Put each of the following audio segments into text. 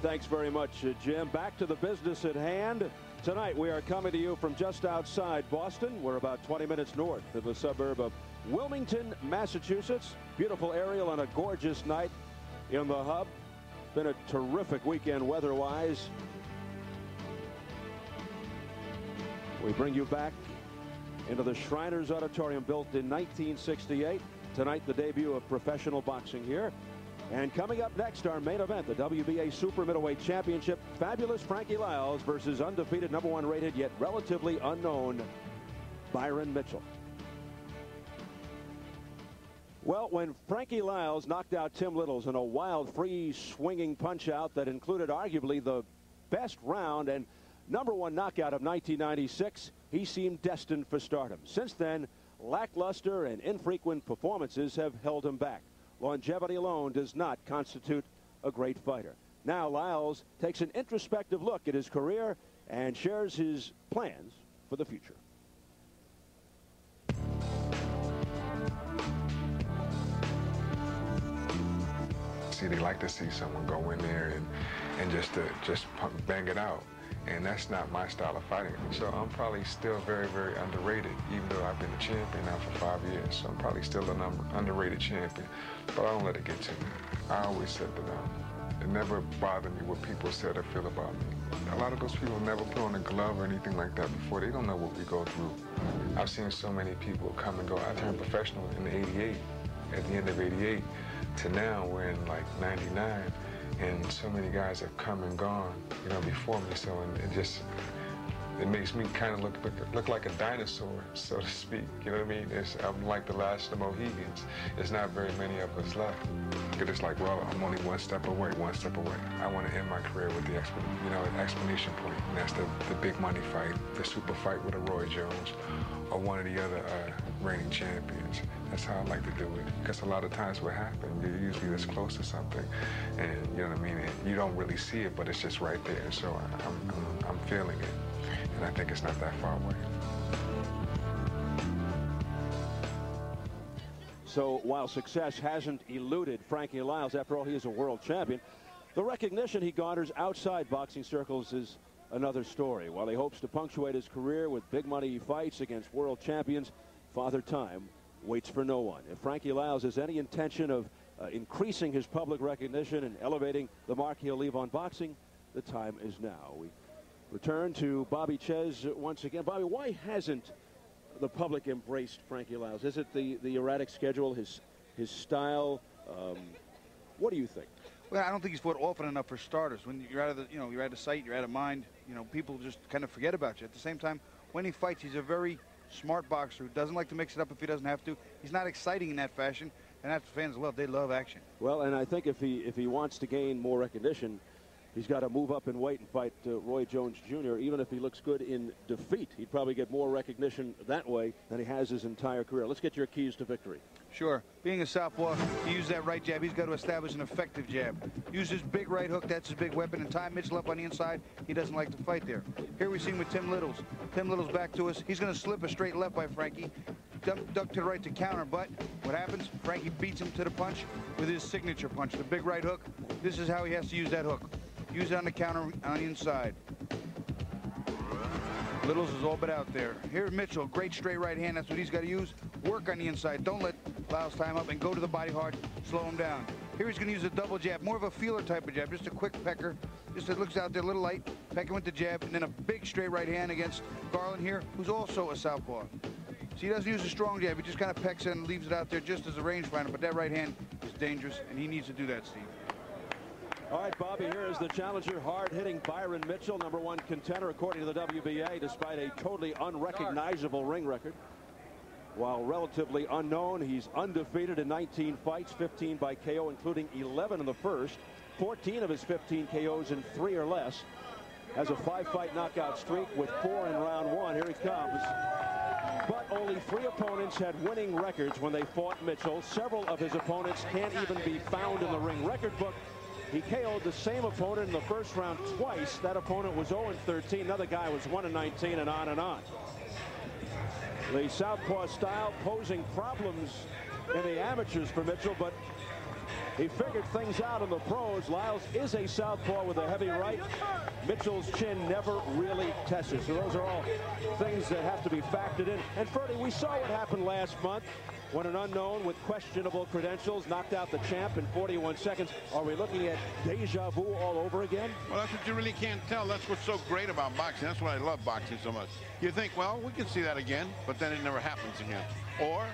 Thanks very much, uh, Jim. Back to the business at hand. Tonight we are coming to you from just outside Boston. We're about 20 minutes north of the suburb of Wilmington, Massachusetts. Beautiful aerial on a gorgeous night in the hub. Been a terrific weekend weather-wise. We bring you back into the Shriners Auditorium built in 1968. Tonight the debut of professional boxing here. And coming up next, our main event, the WBA Super Middleweight Championship. Fabulous Frankie Liles versus undefeated number one rated yet relatively unknown Byron Mitchell. Well, when Frankie Liles knocked out Tim Littles in a wild, free swinging punch out that included arguably the best round and number one knockout of 1996, he seemed destined for stardom. Since then, lackluster and infrequent performances have held him back. Longevity alone does not constitute a great fighter. Now Liles takes an introspective look at his career and shares his plans for the future. See, they like to see someone go in there and, and just to, just bang it out and that's not my style of fighting. So I'm probably still very, very underrated, even though I've been a champion now for five years. So I'm probably still an underrated champion, but I don't let it get to me. I always said that um, it never bothered me what people said or feel about me. A lot of those people never put on a glove or anything like that before. They don't know what we go through. I've seen so many people come and go. I turned professional in 88, at the end of 88, to now we're in like 99 and so many guys have come and gone, you know, before me. So and it just it makes me kind of look, look look like a dinosaur, so to speak. You know what I mean? It's, I'm like the last of the Mohegans. There's not very many of us left. Because it's like, well, I'm only one step away, one step away. I want to end my career with the you know, an explanation point, and that's the, the big money fight, the super fight with a Roy Jones, or one of the other uh, reigning champions. That's how I like to do it. Because a lot of times what happens, you're usually this close to something, and you know what I mean. And you don't really see it, but it's just right there. So I'm, I'm, I'm feeling it and I think it's not that far away. So while success hasn't eluded Frankie Liles, after all, he is a world champion, the recognition he garners outside boxing circles is another story. While he hopes to punctuate his career with big money fights against world champions, Father Time waits for no one. If Frankie Liles has any intention of uh, increasing his public recognition and elevating the mark he'll leave on boxing, the time is now. We Return to Bobby Czyz once again. Bobby, why hasn't the public embraced Frankie Liles? Is it the, the erratic schedule, his, his style? Um, what do you think? Well, I don't think he's fought often enough for starters. When you're out of the, you know, you're out of sight, you're out of mind. You know, people just kind of forget about you. At the same time, when he fights, he's a very smart boxer who doesn't like to mix it up if he doesn't have to. He's not exciting in that fashion, and that's what fans love. They love action. Well, and I think if he if he wants to gain more recognition, He's got to move up in weight and fight uh, Roy Jones Jr. Even if he looks good in defeat, he'd probably get more recognition that way than he has his entire career. Let's get your keys to victory. Sure. Being a southpaw, he use that right jab. He's got to establish an effective jab. Use his big right hook. That's his big weapon. And tie Mitchell up on the inside. He doesn't like to fight there. Here we see him with Tim Littles. Tim Littles back to us. He's going to slip a straight left by Frankie. Duck, duck to the right to counter, but what happens? Frankie beats him to the punch with his signature punch, the big right hook. This is how he has to use that hook. Use it on the counter on the inside. Littles is all but out there. Here's Mitchell, great straight right hand. That's what he's got to use. Work on the inside. Don't let Liles time up and go to the body hard. Slow him down. Here he's going to use a double jab, more of a feeler type of jab, just a quick pecker. Just it looks out there a little light, pecking with the jab, and then a big straight right hand against Garland here, who's also a southpaw. So he doesn't use a strong jab. He just kind of pecks it and leaves it out there just as a rangefinder. But that right hand is dangerous, and he needs to do that, Steve. All right, Bobby, here is the challenger, hard-hitting Byron Mitchell, number one contender according to the WBA, despite a totally unrecognizable ring record. While relatively unknown, he's undefeated in 19 fights, 15 by KO, including 11 in the first, 14 of his 15 KOs in three or less. Has a five-fight knockout streak with four in round one. Here he comes. But only three opponents had winning records when they fought Mitchell. Several of his opponents can't even be found in the ring record book. He KO'd the same opponent in the first round twice. That opponent was 0-13. Another guy was 1-19 and on and on. The southpaw style posing problems in the amateurs for Mitchell, but He figured things out in the pros. Liles is a southpaw with a heavy right. Mitchell's chin never really tested. So those are all things that have to be factored in. And Ferdy, we saw what happened last month when an unknown with questionable credentials knocked out the champ in 41 seconds. Are we looking at deja vu all over again? Well, that's what you really can't tell. That's what's so great about boxing. That's why I love boxing so much. You think, well, we can see that again, but then it never happens again. Or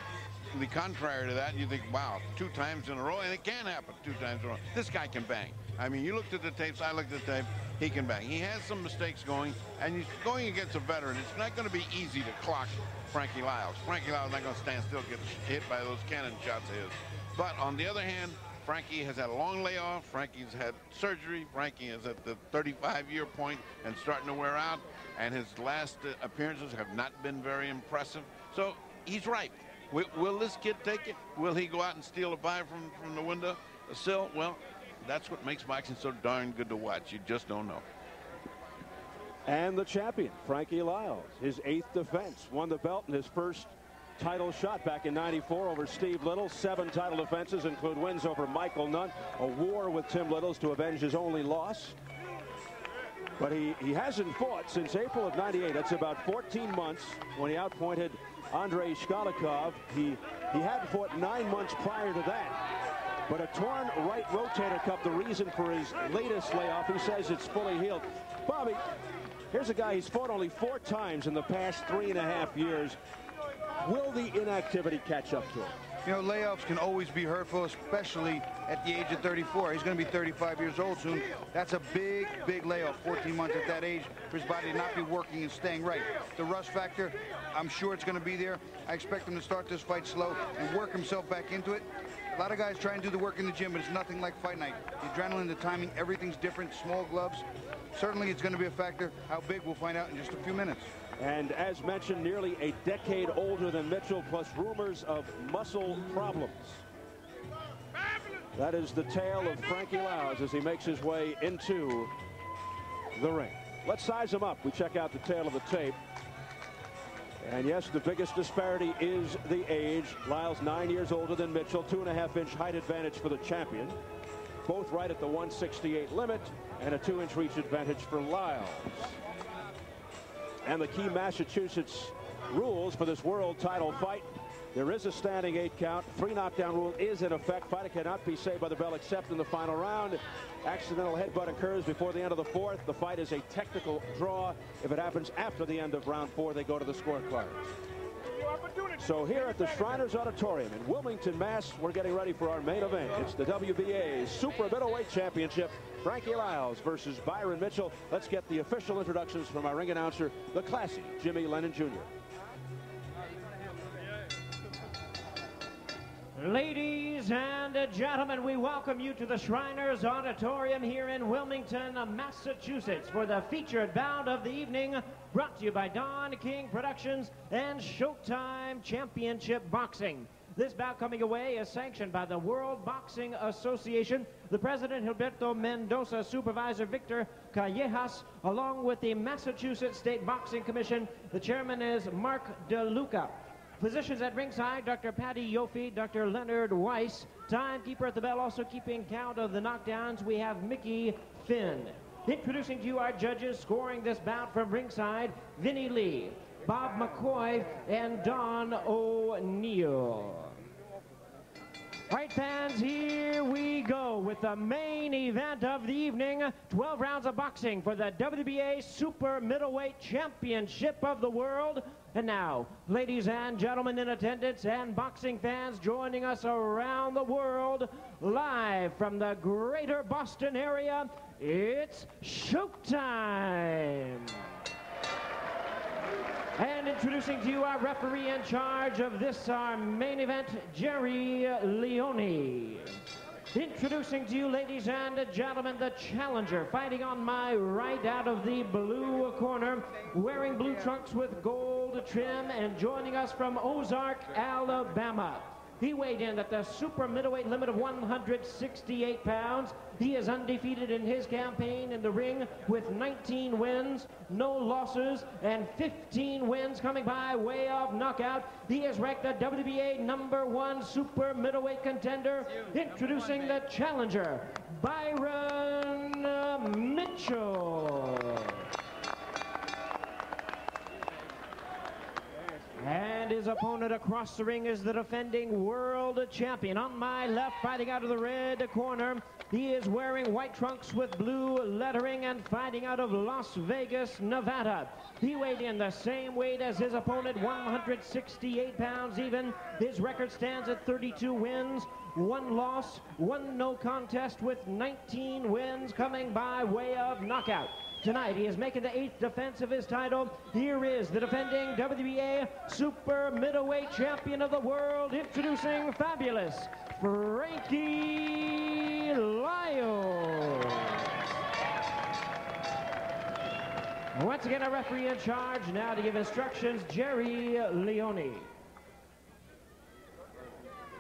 the contrary to that, you think, wow, two times in a row, and it can happen two times in a row. This guy can bang. I mean, you looked at the tapes, I looked at the tape, he can bang. He has some mistakes going, and he's going against a veteran. It's not going to be easy to clock Frankie Liles. Frankie Liles not going to stand still, get hit by those cannon shots of his. But on the other hand, Frankie has had a long layoff. Frankie's had surgery. Frankie is at the 35-year point and starting to wear out. And his last uh, appearances have not been very impressive. So he's right. Will, will, this kid take it? Will he go out and steal a pie from, from the window sill? Well, that's what makes boxing so darn good to watch. You just don't know. And the champion, Frankie Liles, his eighth defense, won the belt in his first title shot back in 94 over Steve Little. Seven title defenses include wins over Michael Nunn, a war with Tim Littles to avenge his only loss. But he, he hasn't fought since April of 98. That's about 14 months when he outpointed Andrei Shkolnikov. He, he hadn't fought nine months prior to that. But a torn right rotator cuff, the reason for his latest layoff, he says it's fully healed. Bobby, here's a guy he's fought only four times in the past three and a half years. Will the inactivity catch up to him? You know, layoffs can always be hurtful, especially at the age of 34. He's going to be 35 years old soon. That's a big, big layoff, 14 months at that age, for his body to not be working and staying right. The rust factor, I'm sure it's going to be there. I expect him to start this fight slow and work himself back into it. A lot of guys try and do the work in the gym, but it's nothing like fight night. The adrenaline, the timing, everything's different. Small gloves. Certainly it's going to be a factor. How big, we'll find out in just a few minutes. And as mentioned, nearly a decade older than Mitchell, plus rumors of muscle problems. That is the tale of Frankie Liles as he makes his way into the ring. Let's size him up. We check out the tale of the tape. And yes, the biggest disparity is the age. Liles nine years older than Mitchell, two and a half inch height advantage for the champion. Both right at the 168 limit and a two inch reach advantage for Liles. And the key Massachusetts rules for this world title fight. There is a standing eight count. Three knockdown rule is in effect. Fighter cannot be saved by the bell except in the final round. Accidental headbutt occurs before the end of the fourth. The fight is a technical draw. If it happens after the end of round four, they go to the scorecards. So here at the Shriners Auditorium in Wilmington, Mass, we're getting ready for our main event. It's the WBA Super Middleweight Championship. Frankie Liles versus Byron Mitchell. Let's get the official introductions from our ring announcer, the classy Jimmy Lennon Jr. Ladies and gentlemen, we welcome you to the Shriners Auditorium here in Wilmington, Massachusetts for the featured bout of the evening brought to you by Don King Productions and Showtime Championship Boxing. This bout coming away is sanctioned by the World Boxing Association, the President Gilberto Mendoza, Supervisor Victor Callejas, along with the Massachusetts State Boxing Commission. The chairman is Mark DeLuca. Physicians at ringside, Dr. Patty Yofi, Dr. Leonard Weiss. Timekeeper at the bell, also keeping count of the knockdowns, we have Mickey Finn. Introducing to you our judges scoring this bout from ringside, Vinnie Lee, Bob McCoy, and Don O'Neill. Right, fans, here we go with the main event of the evening. 12 rounds of boxing for the WBA Super Middleweight Championship of the World. And now, ladies and gentlemen in attendance and boxing fans joining us around the world, live from the greater Boston area, it's showtime. And introducing to you our referee in charge of this, our main event, Jerry Leone. Introducing to you, ladies and gentlemen, the challenger fighting on my right out of the blue corner, wearing blue trunks with gold trim and joining us from Ozark, Alabama. He weighed in at the super middleweight limit of 168 pounds. He is undefeated in his campaign in the ring with 19 wins, no losses, and 15 wins coming by way of knockout. He is ranked the WBA number one super middleweight contender. Introducing the challenger, Byron uh, Mitchell. And his opponent across the ring is the defending world champion. On my left, fighting out of the red corner, he is wearing white trunks with blue lettering and fighting out of Las Vegas, Nevada. He weighed in the same weight as his opponent, 168 pounds even. His record stands at 32 wins, one loss, one no contest with 19 wins coming by way of knockout. Tonight, he is making the eighth defense of his title. Here is the defending WBA Super Middleweight Champion of the World, introducing Fabulous Frankie Liles. Once again, a referee in charge now to give instructions, Jerry Leone.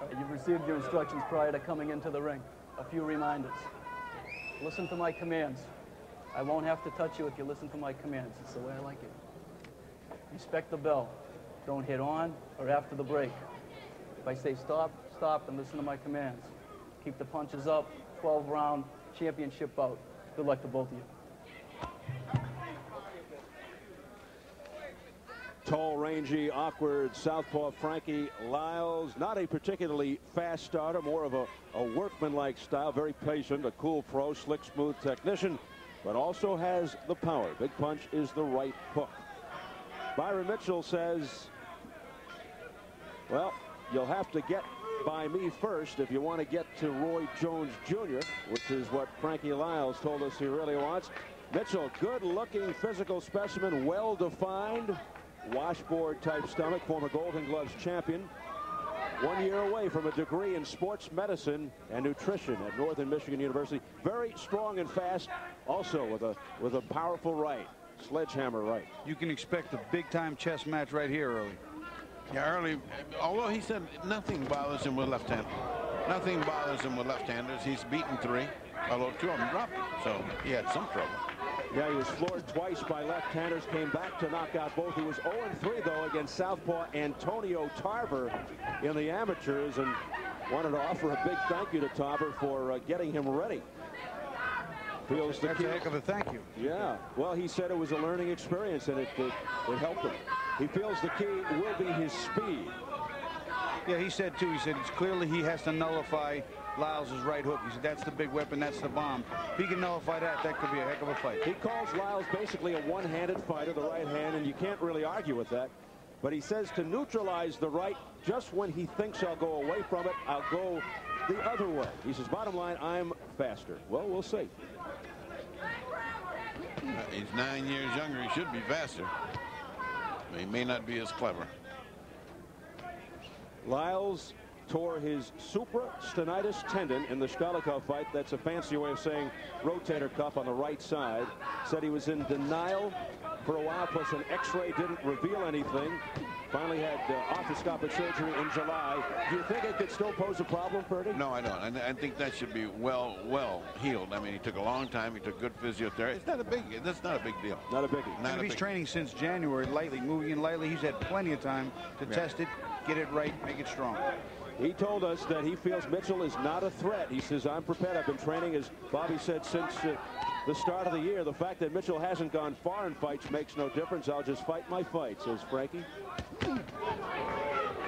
Uh, you've received your instructions prior to coming into the ring. A few reminders. Listen to my commands. I won't have to touch you if you listen to my commands. It's the way I like it. Respect the bell. Don't hit on or after the break. If I say stop, stop and listen to my commands. Keep the punches up. 12 round championship bout. Good luck to both of you. Tall, rangy, awkward southpaw Frankie Liles. Not a particularly fast starter, more of a, a workman-like style. Very patient, a cool pro, slick, smooth technician, but also has the power. Big punch is the right hook. Byron Mitchell says, well, you'll have to get by me first if you want to get to Roy Jones Jr., which is what Frankie Liles told us he really wants. Mitchell, good-looking physical specimen, well-defined, washboard type stomach, former Golden Gloves champion. One year away from a degree in sports medicine and nutrition at Northern Michigan University. Very strong and fast, also with a with a powerful right, sledgehammer right. You can expect a big-time chess match right here early. Yeah, early, although he said nothing bothers him with left hand. Nothing bothers him with left-handers. He's beaten three, although two of them dropped so he had some trouble. Yeah, he was floored twice by left-handers, came back to knock out both. He was 0-3, though, against southpaw Antonio Tarver in the amateurs, and wanted to offer a big thank you to Tarver for uh, getting him ready. Feels the That's key. a heck of a thank you. Yeah, well, he said it was a learning experience, and it, it, it helped him. He feels the key will be his speed. Yeah, he said too. He said it's clearly he has to nullify Liles' right hook. He said that's the big weapon, that's the bomb. If he can nullify that, that could be a heck of a fight. He calls Liles basically a one-handed fighter, the right hand, and you can't really argue with that. But he says to neutralize the right, just when he thinks I'll go away from it, I'll go the other way. He says, bottom line, I'm faster. Well, we'll see. Uh, He's nine years younger. He should be faster. But he may not be as clever. Liles tore his supraspinatus tendon in the Shkolnikov fight. That's a fancy way of saying rotator cuff on the right side. Said he was in denial for a while, plus an x-ray didn't reveal anything. Finally had uh, arthroscopic surgery in July. Do you think it could still pose a problem, Purdy? No, I don't. I, I think that should be well, well healed. I mean, he took a long time. He took good physiotherapy. It's not a big. That's not a big deal. Not a biggie. Not And a he's big. training since January, lightly, moving in lightly. He's had plenty of time to Yeah. test it, get it right, make it strong. He told us that he feels Mitchell is not a threat. He says, I'm prepared. I've been training, as Bobby said, since uh, the start of the year. The fact that Mitchell hasn't gone far in fights makes no difference. I'll just fight my fight, says Frankie.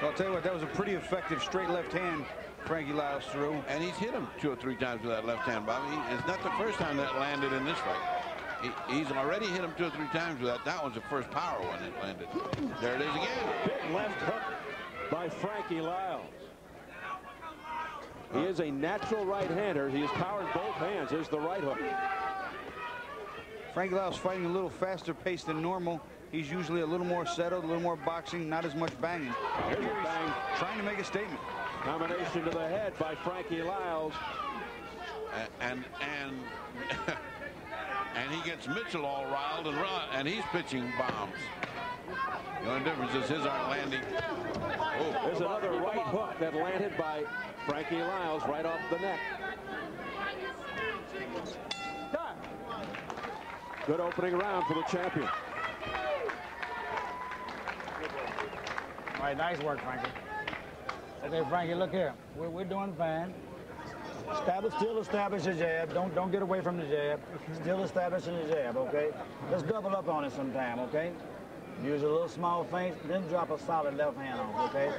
I'll tell you what, that was a pretty effective straight left hand Frankie Liles threw. And he's hit him two or three times with that left hand, Bobby. He- It's not the first time that landed in this fight. He, he's already hit him two or three times with that. That was the first power one that landed. There it is again. Big left hook by Frankie Liles. He is a natural right-hander. He has power in both hands. Here's the right hook. Frankie Liles fighting a little faster pace than normal. He's usually a little more settled, a little more boxing, not as much banging. Here's a bang. Trying to make a statement. Combination to the head by Frankie Liles. A- And and and he gets Mitchell all riled and riled, and he's pitching bombs. The only difference is his aren't landing. Oh. There's another right hook that landed by Frankie Liles right off the neck. Good opening round for the champion. All right, nice work, Frankie. Okay, Frankie, look here. We're, we're doing fine. Establish, still establish the jab. Don't don't get away from the jab. Still establishing the jab, okay? Let's double up on it sometime, okay? Use a little small feint, then drop a solid left hand on, okay?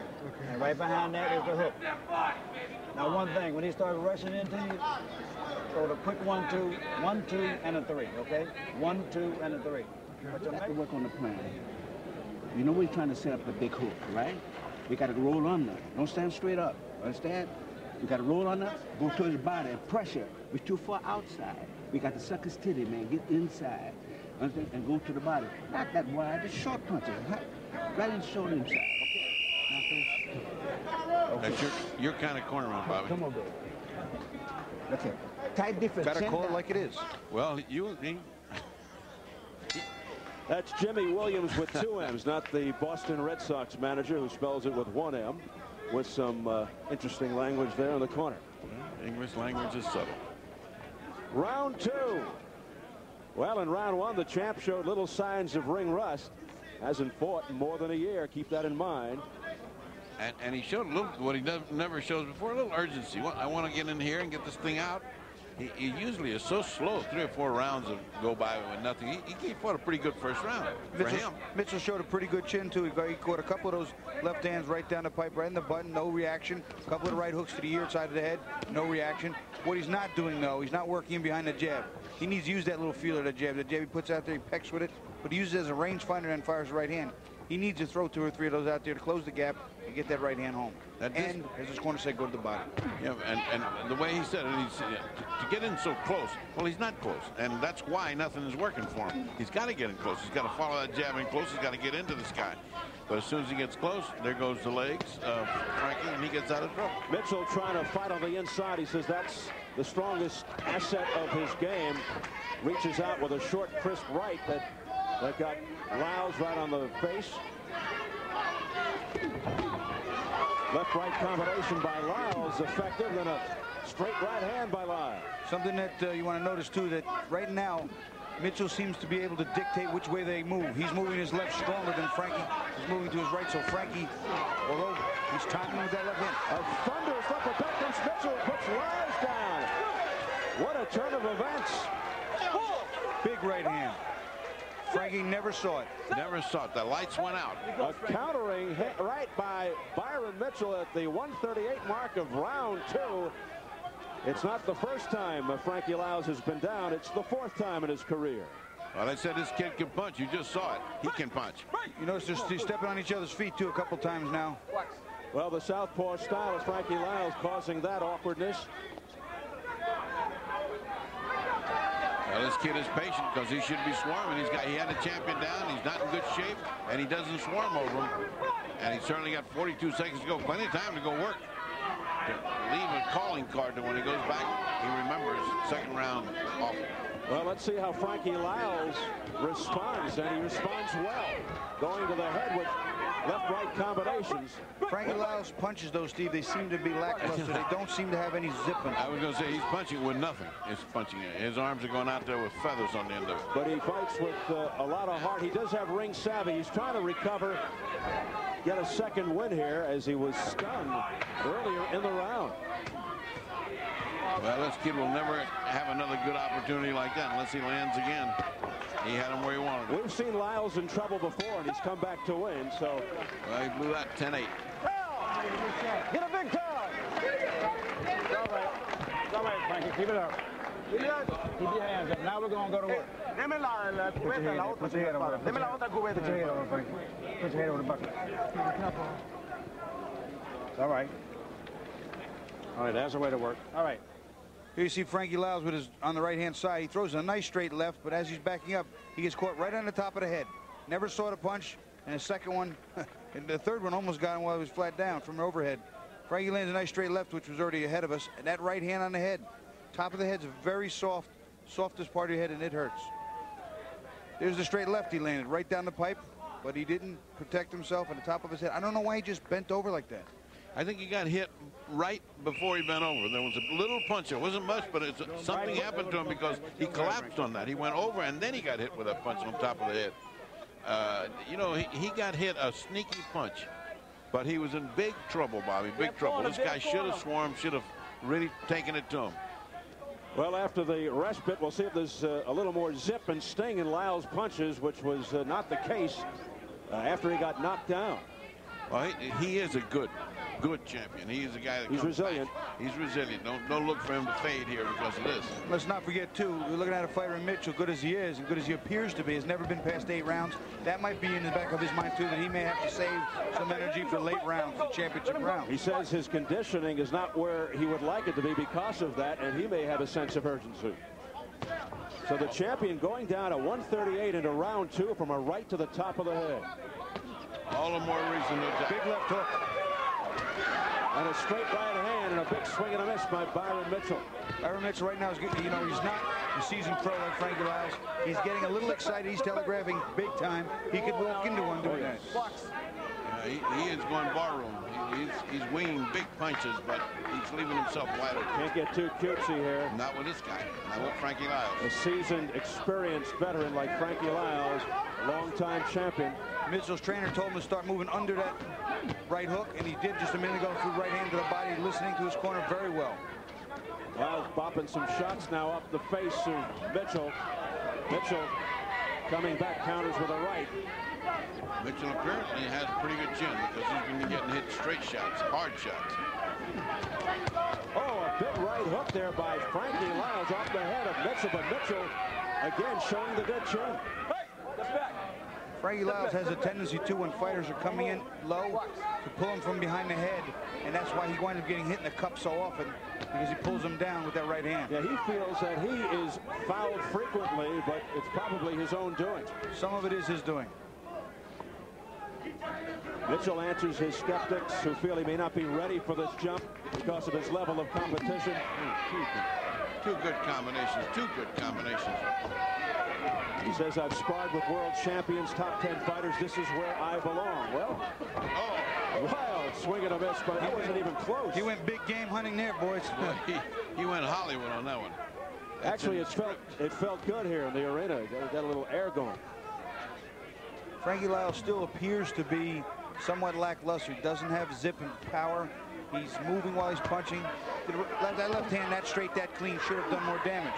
And right behind that is the hook. Now, one thing, when he starts rushing into you, throw the quick one, two, one, two, and a three, okay? One, two, and a three. But you have to work on the plan. You know we're trying to set up the big hook, right? We got to roll on under. Don't stand straight up. Understand? We got to roll on under, go to his body, and pressure. We're too far outside. We got to suck his titty, man. Get inside. Understand? And go to the body. Not that wide, the short punches. Right in the shoulder inside. Okay? Okay. That's your, your kind of corner man, Bobby. Come on, baby. Okay. Tight defense. Got to call it like it is. Well, you... He, That's Jimmy Williams with two M's, not the Boston Red Sox manager who spells it with one M, with some uh, interesting language there in the corner. English language is subtle. Round two. Well, in round one, the champ showed little signs of ring rust. Hasn't fought in more than a year. Keep that in mind. And, and he showed a little, what he never shows before, a little urgency. I want to get in here and get this thing out. He, he, usually is so slow. Three or four rounds of go by with nothing. He, he fought a pretty good first round for Mitchell, him. Mitchell showed a pretty good chin too. He, got, he caught a couple of those left hands right down the pipe, right in the button, no reaction. A couple of right hooks to the ear side of the head, no reaction. What he's not doing though, he's not working in behind the jab. He needs to use that little feeler, the jab. The jab he puts out there, he pecks with it, but he uses it as a rangefinder and fires the right hand. He needs to throw two or three of those out there to close the gap and get that right hand home. That and, as his corner said, go to the body. Yeah, and, and the way he said it, he's, uh, to, to, get in so close, well, he's not close. And that's why nothing is working for him. He's got to get in close. He's got to follow that jab in close. He's got to get into this guy. But as soon as he gets close, there goes the legs of Frankie, and he gets out of trouble. Mitchell trying to fight on the inside. He says that's the strongest asset of his game. Reaches out with a short, crisp right that, that got Liles right on the face. Left-right combination by Liles effective, and a straight right hand by Liles. Something that uh, you want to notice, too, that right now, Mitchell seems to be able to dictate which way they move. He's moving his left stronger than Frankie. He's moving to his right, so Frankie, although he's timing with that left hand. A thunderous uppercut from Mitchell, puts Liles down. What a turn of events. Big right hand. Frankie never saw it. Never saw it. The lights went out. A countering hit right by Byron Mitchell at the 138 mark of round two. It's not the first time Frankie Liles has been down. It's the fourth time in his career. Well, I said this kid can punch. You just saw it. He can punch. You notice they're stepping on each other's feet, too, a couple times now. Well, the southpaw style of Frankie Liles causing that awkwardness. Well, this kid is patient because he should be swarming. He's got he had a champion down. He's not in good shape, and he doesn't swarm over him. And he certainly got 42 seconds to go. Plenty of time to go work. To leave a calling card to when he goes back. He remembers second round awful. Well, let's see how Frankie Liles responds, and he responds well. Going to the head with left-right combinations. Frankie Liles punches, though, Steve, they seem to be lackluster. they don't seem to have any zip in I was going to say, he's punching with nothing. He's punching it. His arms are going out there with feathers on the end of it. But he fights with uh, a lot of heart. He does have ring savvy. He's trying to recover, get a second win here as he was stunned earlier in the round. Well, this kid will never have another good opportunity like that unless he lands again. He had him where he wanted him. We've seen Liles in trouble before, and he's come back to win, so. Well, he blew that 10-8. Get a big card. It's all right. It's all right, Frankie. Keep it up. Keep your hands up. Now we're going to go to work. Deme la, la cubeta, la otra. Put your head over Deme la otra cubeta. Put your head over, Frankie. Put your head over the bucket. It's all right. All right, that's the way to work. All right. Here you see Frankie Liles with his on the right-hand side. He throws a nice straight left, but as he's backing up, he gets caught right on the top of the head. Never saw the punch, and the second one, and the third one almost got him while he was flat down from overhead. Frankie lands a nice straight left, which was already ahead of us, and that right hand on the head. Top of the head's very soft, softest part of your head, and it hurts. There's the straight left he landed, right down the pipe. but he didn't protect himself on the top of his head. I don't know why he just bent over like that. I think he got hit right before he bent over. There was a little punch. It wasn't much, but it's, something happened to him because he collapsed on that. He went over and then he got hit with a punch on top of the head. Uh, you know, he, he got hit a sneaky punch, but he was in big trouble, Bobby. Big trouble. This guy should have swarmed, should have really taken it to him. Well, after the respite, we'll see if there's uh, a little more zip and sting in Liles' punches, which was uh, not the case uh, after he got knocked down. Well, he, he is a good good champion. He's a guy that He's resilient. Back. He's resilient. Don't don't look for him to fade here because of this. Let's not forget too. We're looking at a fighter in Mitchell, good as he is, and good as he appears to be, has never been past eight rounds. That might be in the back of his mind too, that he may have to save some energy for late rounds, for championship round. He says his conditioning is not where he would like it to be because of that, and he may have a sense of urgency. So the champion going down at 138 into round two from a right to the top of the head. All the more reason to big left hook. And a straight right hand and a big swing and a miss by Byron Mitchell. Byron Mitchell right now is getting, you know, he's not a seasoned pro like Frankie Liles. He's getting a little excited. He's telegraphing big time. He could walk into one doing that. Yeah, he, he, is going barroom. He, he's, he's winging big punches, but he's leaving himself wide open. Can't get too cutesy here. Not with this guy. Not with Frankie Liles. A seasoned, experienced veteran like Frankie Liles, longtime champion. Mitchell's trainer told him to start moving under that right hook, and he did just a minute ago through right hand to the body, listening to his corner very well. Liles bopping some shots now up the face of Mitchell. Mitchell coming back, counters with a right. Mitchell apparently has a pretty good chin because he's been getting hit straight shots, hard shots. Oh, a big right hook there by Frankie Liles off the head of Mitchell, but Mitchell again showing the good chin. Frankie Liles has a tendency to, when fighters are coming in low, to pull him from behind the head, and that's why he winds up getting hit in the cup so often, because he pulls him down with that right hand. Yeah, he feels that he is fouled frequently, but it's probably his own doing. Some of it is his doing. Mitchell answers his skeptics who feel he may not be ready for this jump because of his level of competition. Two good combinations, two good combinations. He says, I've sparred with world champions, top 10 fighters. This is where I belong. Well, oh, wild swing and a miss, but he wasn't even close. He went big game hunting there, boys. he, he went Hollywood on that one. That's Actually, it felt, it felt good here in the arena. Got, got a little air going. Frankie Liles still appears to be somewhat lackluster. Doesn't have zip and power. He's moving while he's punching. That left hand, that straight, that clean, should have done more damage.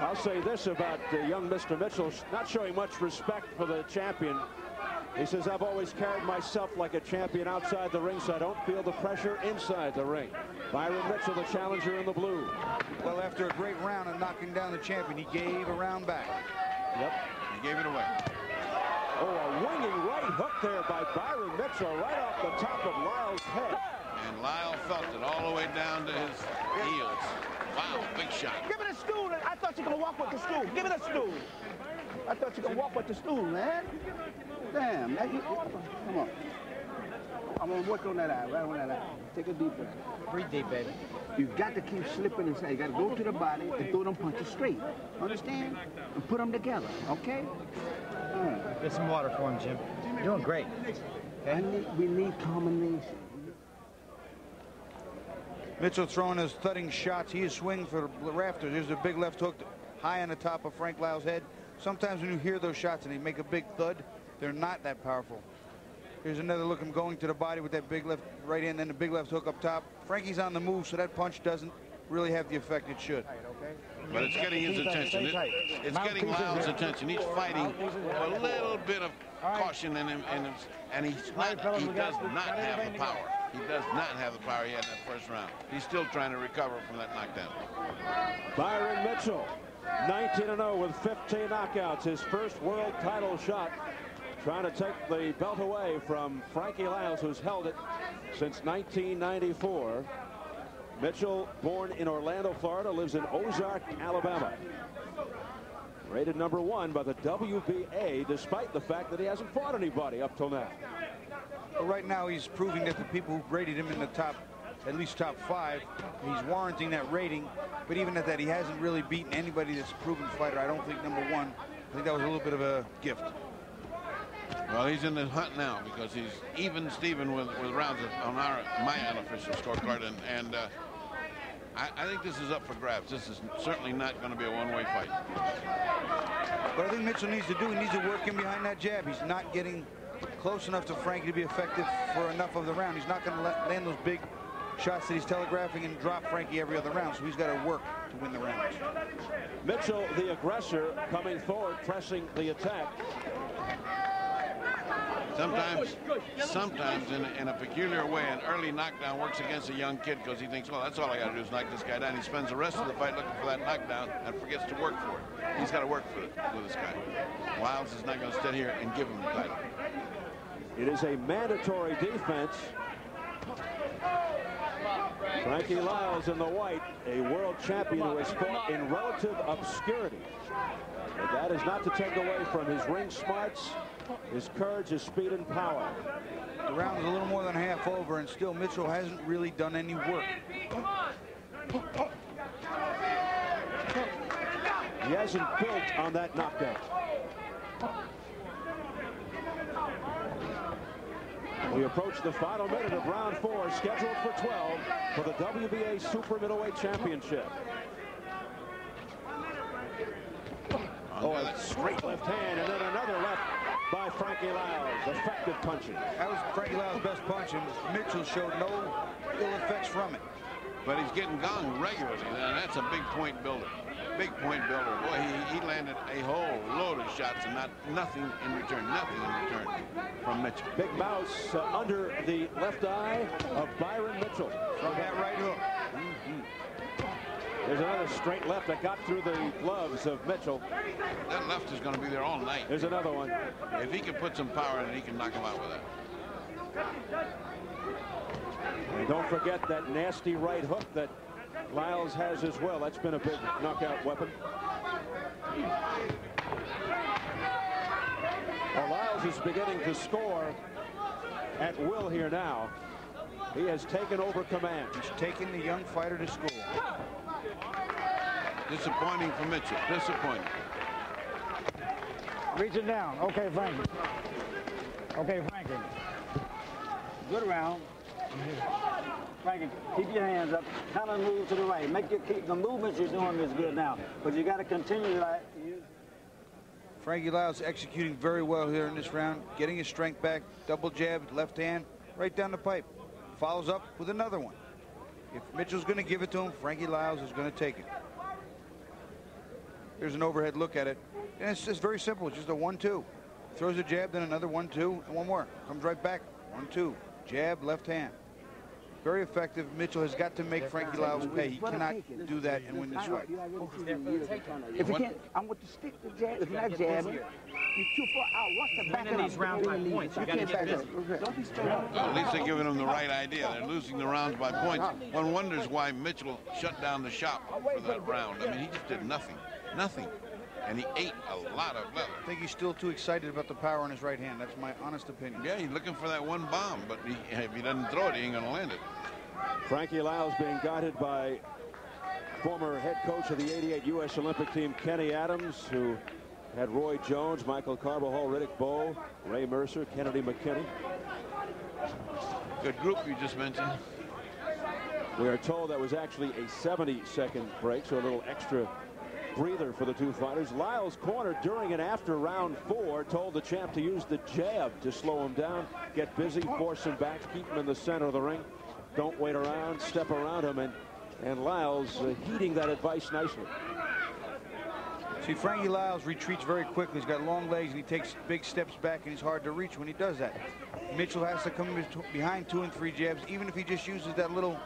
I'll say this about uh, young Mr. Mitchell, not showing much respect for the champion. He says, I've always carried myself like a champion outside the ring, so I don't feel the pressure inside the ring. Byron Mitchell, the challenger in the blue. Well, after a great round of knocking down the champion, he gave a round back. Yep, he gave it away. Oh, a winging right hook there by Byron Mitchell right off the top of Liles' head. And Liles felt it all the way down to his heels. Wow, big shot. Give me the stool. I thought you were going to walk with the stool. Give me the stool. I thought you were going to walk with the stool, man. Damn, man. You, come on. I'm going to work on that eye, right on that eye. Take a deep breath. Breathe deep, baby. You got to keep slipping inside. You got to go to the body and throw them punches straight. Understand? And put them together, okay? Right. Get some water for him, Jim. You're doing great. Okay? Need, we need combination. Mitchell throwing his thudding shots. He is swinging for the rafters. There's a big left hook high on the top of Frank Liles' head. Sometimes when you hear those shots and they make a big thud, they're not that powerful. Here's another look him going to the body with that big left right hand, then the big left hook up top. Frankie's on the move, so that punch doesn't really have the effect it should. But it's getting his attention. It, it's getting Liles' attention. He's fighting a little bit of caution in him, in him and he's not, he does not have the power. He does not have the power he had in that first round. He's still trying to recover from that knockdown. Byron Mitchell, 19-0 with 15 knockouts. His first world title shot. Trying to take the belt away from Frankie Liles, who's held it since 1994. Mitchell, born in Orlando, Florida, lives in Ozark, Alabama. Rated number one by the WBA, despite the fact that he hasn't fought anybody up till now. But right now, he's proving that the people who rated him in the top, at least top five, he's warranting that rating. But even at that, he hasn't really beaten anybody that's a proven fighter. I don't think number one. I think that was a little bit of a gift. Well, he's in the hunt now because he's even Steven with, with rounds on our my unofficial scorecard, and and uh, I, I, think this is up for grabs. This is certainly not going to be a one-way fight. What I think Mitchell needs to do, he needs to work in behind that jab. He's not getting close enough to Frankie to be effective for enough of the round. He's not going to land those big shots that he's telegraphing and drop Frankie every other round, so he's got to work to win the round. Mitchell, the aggressor, coming forward, pressing the attack. Sometimes, sometimes in, in a peculiar way, an early knockdown works against a young kid because he thinks, well, that's all I got to do is knock this guy down. He spends the rest of the fight looking for that knockdown and forgets to work for it. He's got to work for it with this guy. Liles is not going to sit here and give him the title. It is a mandatory defense. Frankie Liles in the white, a world champion who has fought in relative obscurity. But that is not to take away from his ring smarts his courage, his speed, and power. The round is a little more than half over, and still Mitchell hasn't really done any work. He hasn't built on that knockdown. We approach the final minute of round four, scheduled for 12 for the WBA Super Middleweight Championship. Oh, a straight left hand and then another left by Frankie Liles. Effective punching. That was Frankie Liles' best punch, and Mitchell showed no ill effects from it. But he's getting gonged regularly, and that's a big point builder. Big point builder. Boy, he, he landed a whole load of shots and not nothing in return. Nothing in return from Mitchell. Big mouse uh, under the left eye of Byron Mitchell. From that right hook. There's another straight left that got through the gloves of Mitchell. That left is going to be there all night. There's another one. If he can put some power in it, he can knock him out with that. And don't forget that nasty right hook that Liles has as well. That's been a big knockout weapon. Well, Liles is beginning to score at will here now. He has taken over command. He's taking the young fighter to school. Disappointing for Mitchell. Disappointing. Reach it down. Okay, Frankie. Okay, Frankie. Good round. Frankie, keep your hands up. Kind of move to the right. Make your keep the movements you're doing is good now, but you got to continue to use. Frankie Liles executing very well here in this round, getting his strength back. Double jab, left hand, right down the pipe. Follows up with another one. If Mitchell's going to give it to him, Frankie Liles is going to take it. There's an overhead look at it. And it's just very simple. It's just a one-two. Throws a jab, then another one-two, and one more. Comes right back. One-two. Jab, left hand. Very effective. Mitchell has got to make Frankie Liles pay. He cannot do that and win this fight. If he can't, I'm going to stick the jab. If not jab, you're too far out. What's the back of these round by points. You got to get busy. Well, at least they're giving them the right idea. They're losing the rounds by points. One wonders why Mitchell shut down the shop for that round. I mean, he just did nothing. Nothing. And he ate a lot of leather. I think he's still too excited about the power in his right hand. That's my honest opinion. Yeah, he's looking for that one bomb, but he, if he doesn't throw it, he ain't going to land it. Frankie Liles being guided by former head coach of the 88 U.S. Olympic team, Kenny Adams, who had Roy Jones, Michael Carbajal, Riddick Bowe, Ray Mercer, Kennedy McKinney. Good group you just mentioned. We are told that was actually a 70-second break, so a little extra breather for the two fighters. Liles corner during and after round four told the champ to use the jab to slow him down, get busy, force him back, keep him in the center of the ring. Don't wait around, step around him, and, and Liles uh, heeding that advice nicely. See, Frankie Liles retreats very quickly. He's got long legs, and he takes big steps back, and he's hard to reach when he does that. Mitchell has to come behind two and three jabs, even if he just uses that little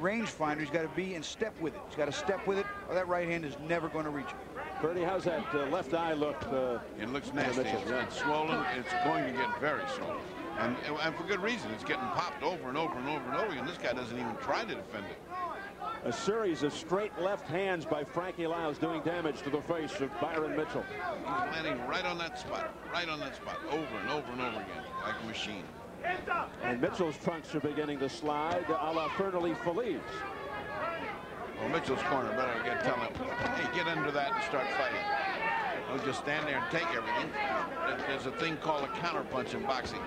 rangefinder. He's got to be in step with it. He's got to step with it, or that right hand is never going to reach it. Bernie, how's that uh, left eye look? Uh, it looks nasty. It's, it's swollen. It's going to get very swollen. And, and for good reason. It's getting popped over and over and over and over again. This guy doesn't even try to defend it. A series of straight left hands by Frankie Liles doing damage to the face of Byron Mitchell. He's landing right on that spot, right on that spot, over and over and over again, like a machine. And Mitchell's trunks are beginning to slide a la Fernley Feliz. Well, Mitchell's corner better get tell him, hey, get under that and start fighting. He'll just stand there and take everything. There's a thing called a counterpunch in boxing.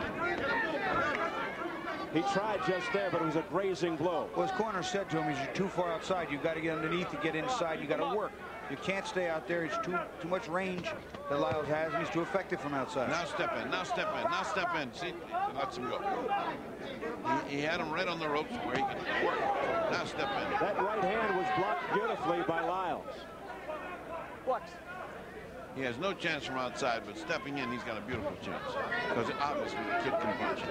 He tried just there, but it was a grazing blow. Well, his corner said to him, "Is you're too far outside. You've got to get underneath to get inside. You got to work. You can't stay out there. It's too too much range that Liles has, and he's too effective from outside." Now step in. Now step in. Now step in. See, he lets him go. He, he had him right on the ropes where he could work. Now step in. That right hand was blocked beautifully by Liles. Flex. He has no chance from outside, but stepping in, he's got a beautiful chance. Because obviously the kid can punch.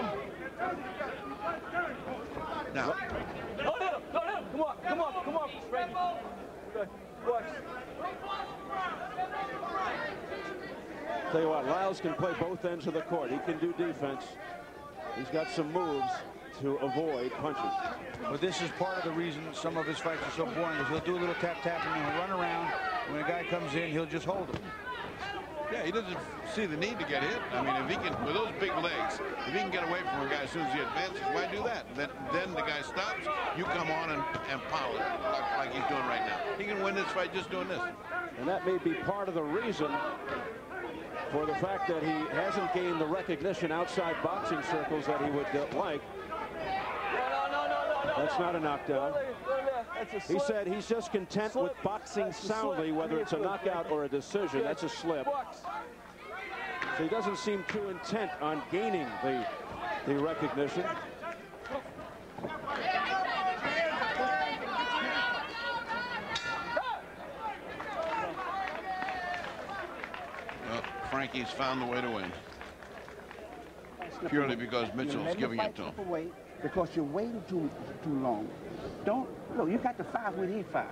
Now, Don't hit him. Don't hit him. Come on. Come on. Come on. Frankie. Tell you what, Liles can play both ends of the court. He can do defense. He's got some moves to avoid punches. But this is part of the reason some of his fights are so boring is he'll do a little tap tap and he'll run around. When a guy comes in, he'll just hold him. Yeah, he doesn't see the need to get hit. I mean, if he can, with those big legs, if he can get away from a guy as soon as he advances, why do that? Then, then the guy stops, you come on and, and pound it like, like he's doing right now. He can win this fight just doing this. And that may be part of the reason for the fact that he hasn't gained the recognition outside boxing circles that he would uh, like. No, no, no, no, no. That's not a knockdown. That's a He said he's just content with boxing That's soundly, whether it's a knockout or a decision. That's a slip. So he doesn't seem too intent on gaining the, the recognition. Well, Frankie's found the way to win. Purely because Mitchell's You're giving it to him. Slip away Because you're waiting too too long. Don't look. You got the five when he fired.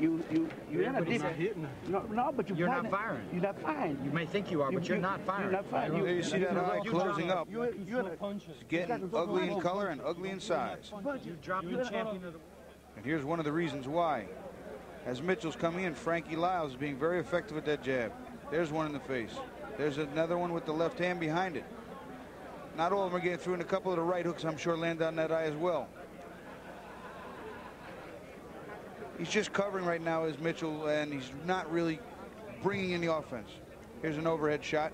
You you you in a but he's deep. not hitting. No, no, but you You're not firing. You're not firing. You may think you are, but you're not firing. You're not firing. There you see that eye closing up. You're, you're in a, It's getting ugly in color and ugly in size. You dropped the champion of the And here's one of the reasons why. As Mitchell's coming in, Frankie Liles is being very effective with that jab. There's one in the face. There's another one with the left hand behind it. Not all of them are getting through, and a couple of the right hooks, I'm sure, land on that eye as well. He's just covering right now as Mitchell, and he's not really bringing in the offense. Here's an overhead shot.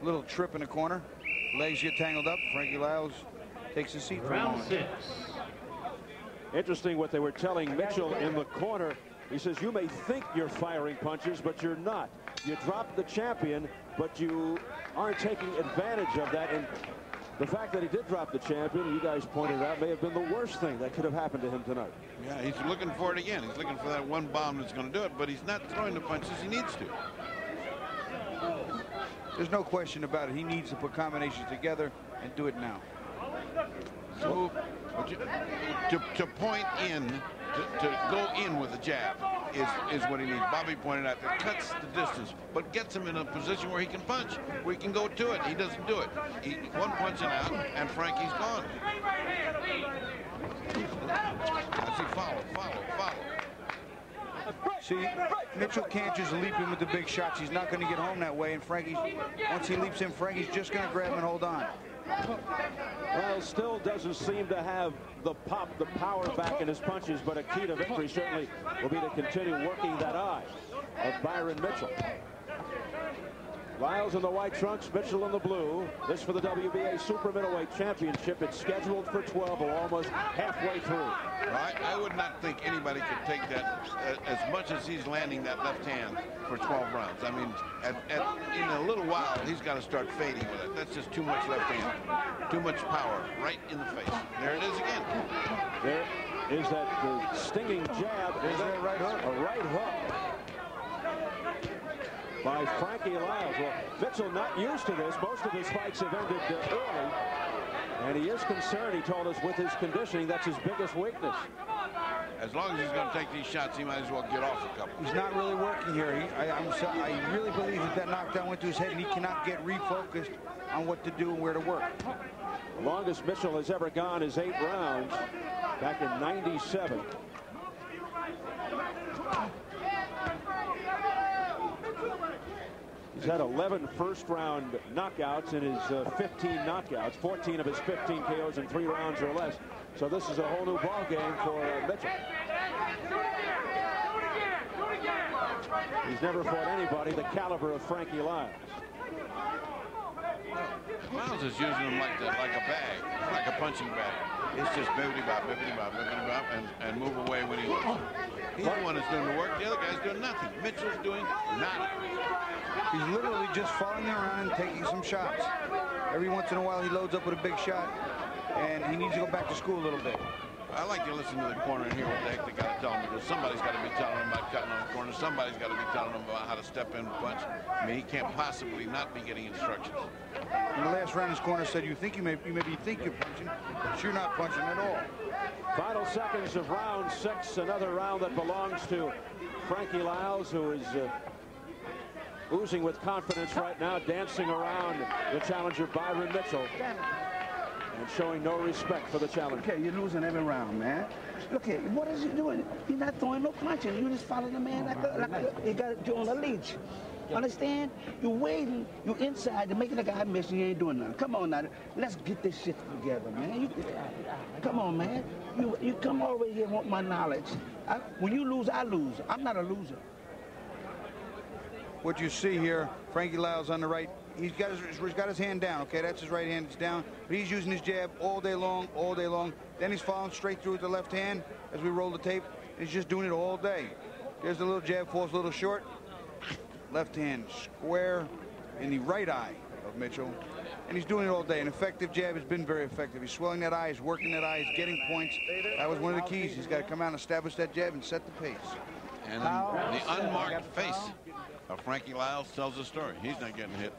A Little trip in the corner. Legs get tangled up. Frankie Liles takes his seat for a Round moment. six. Interesting what they were telling Mitchell in the corner. He says, you may think you're firing punches, but you're not. You dropped the champion, but you aren't taking advantage of that. And the fact that he did drop the champion, you guys pointed out, may have been the worst thing that could have happened to him tonight. Yeah, he's looking for it again. He's looking for that one bomb that's going to do it, but he's not throwing the punches he needs to. There's no question about it. He needs to put combinations together and do it now. So, to, to point in, to, to go in with a jab is, is what he needs. Bobby pointed out that cuts the distance, but gets him in a position where he can punch, where he can go to it. He doesn't do it. He, one punch and out, and Frankie's gone. As he follow, follow, follow. See, Mitchell can't just leap in with the big shots. He's not going to get home that way. And Frankie's, once he leaps in, Frankie's just going to grab him and hold on. Well, still doesn't seem to have the pop, the power back in his punches, but a key to victory certainly will be to continue working that eye of Byron Mitchell. Liles in the white trunks, Mitchell in the blue. This for the WBA Super Middleweight Championship. It's scheduled for 12. We're almost halfway through. I, I would not think anybody could take that uh, as much as he's landing that left hand for 12 rounds. I mean, at, at, in a little while, he's got to start fading with it. That's just too much left hand, too much power right in the face. There it is again. There is that uh, stinging jab. Is that right hook? A right hook by Frankie Liles. Well, Mitchell not used to this. Most of his fights have ended early. And he is concerned, he told us, with his conditioning. That's his biggest weakness. As long as he's going to take these shots, he might as well get off a couple. He's not really working here. He, I, I'm so, I really believe that that knockdown went to his head, and he cannot get refocused on what to do and where to work. The longest Mitchell has ever gone is eight rounds back in 97. He's had 11 first round knockouts in his uh, 15 knockouts, 14 of his 15 KOs in three rounds or less. So this is a whole new ball game for uh, Mitchell. He's never fought anybody the caliber of Frankie Liles. Miles is using him like the, like a bag, like a punching bag. It's just bibbity bop, bibbity bop, bibbity bop, and, and move away when he wants. One that's doing the work. The other guy's doing nothing. Mitchell's doing nothing. He's literally just following around and taking some shots. Every once in a while, he loads up with a big shot, and he needs to go back to school a little bit. I like to listen to the corner and hear what the heck they got to tell him because somebody's got to be telling him about cutting on the corner. Somebody's got to be telling him about how to step in and punch. I mean, he can't possibly not be getting instructions. In the last round, his corner said, "You think you may, you maybe think you're punching, but you're not punching at all." Final seconds of round six. Another round that belongs to Frankie Liles, who is uh, oozing with confidence right now, dancing around the challenger Byron Mitchell and showing no respect for the challenger. Okay, you're losing every round, man. Look here, what is he doing? He's not throwing no punches. You just follow the man like a, like a, you got you on a leash. Understand? You're waiting. You're inside. You're making the guy miss. You ain't doing nothing. Come on now. Let's get this shit together, man. You, come on, man. You you come over here and want my knowledge. I, when you lose, I lose. I'm not a loser. What you see here, Frankie Liles on the right. He's got his he's got his hand down. Okay, that's his right hand. It's down. But he's using his jab all day long, all day long. Then he's following straight through with the left hand as we roll the tape. He's just doing it all day. There's the little jab, falls a little short. Left hand square in the right eye of Mitchell. And he's doing it all day. An effective jab has been very effective. He's swelling that eye, he's working that eye, he's getting points. That was one of the keys. He's got to come out and establish that jab and set the pace. And the unmarked face of Frankie Liles tells the story. He's not getting hit.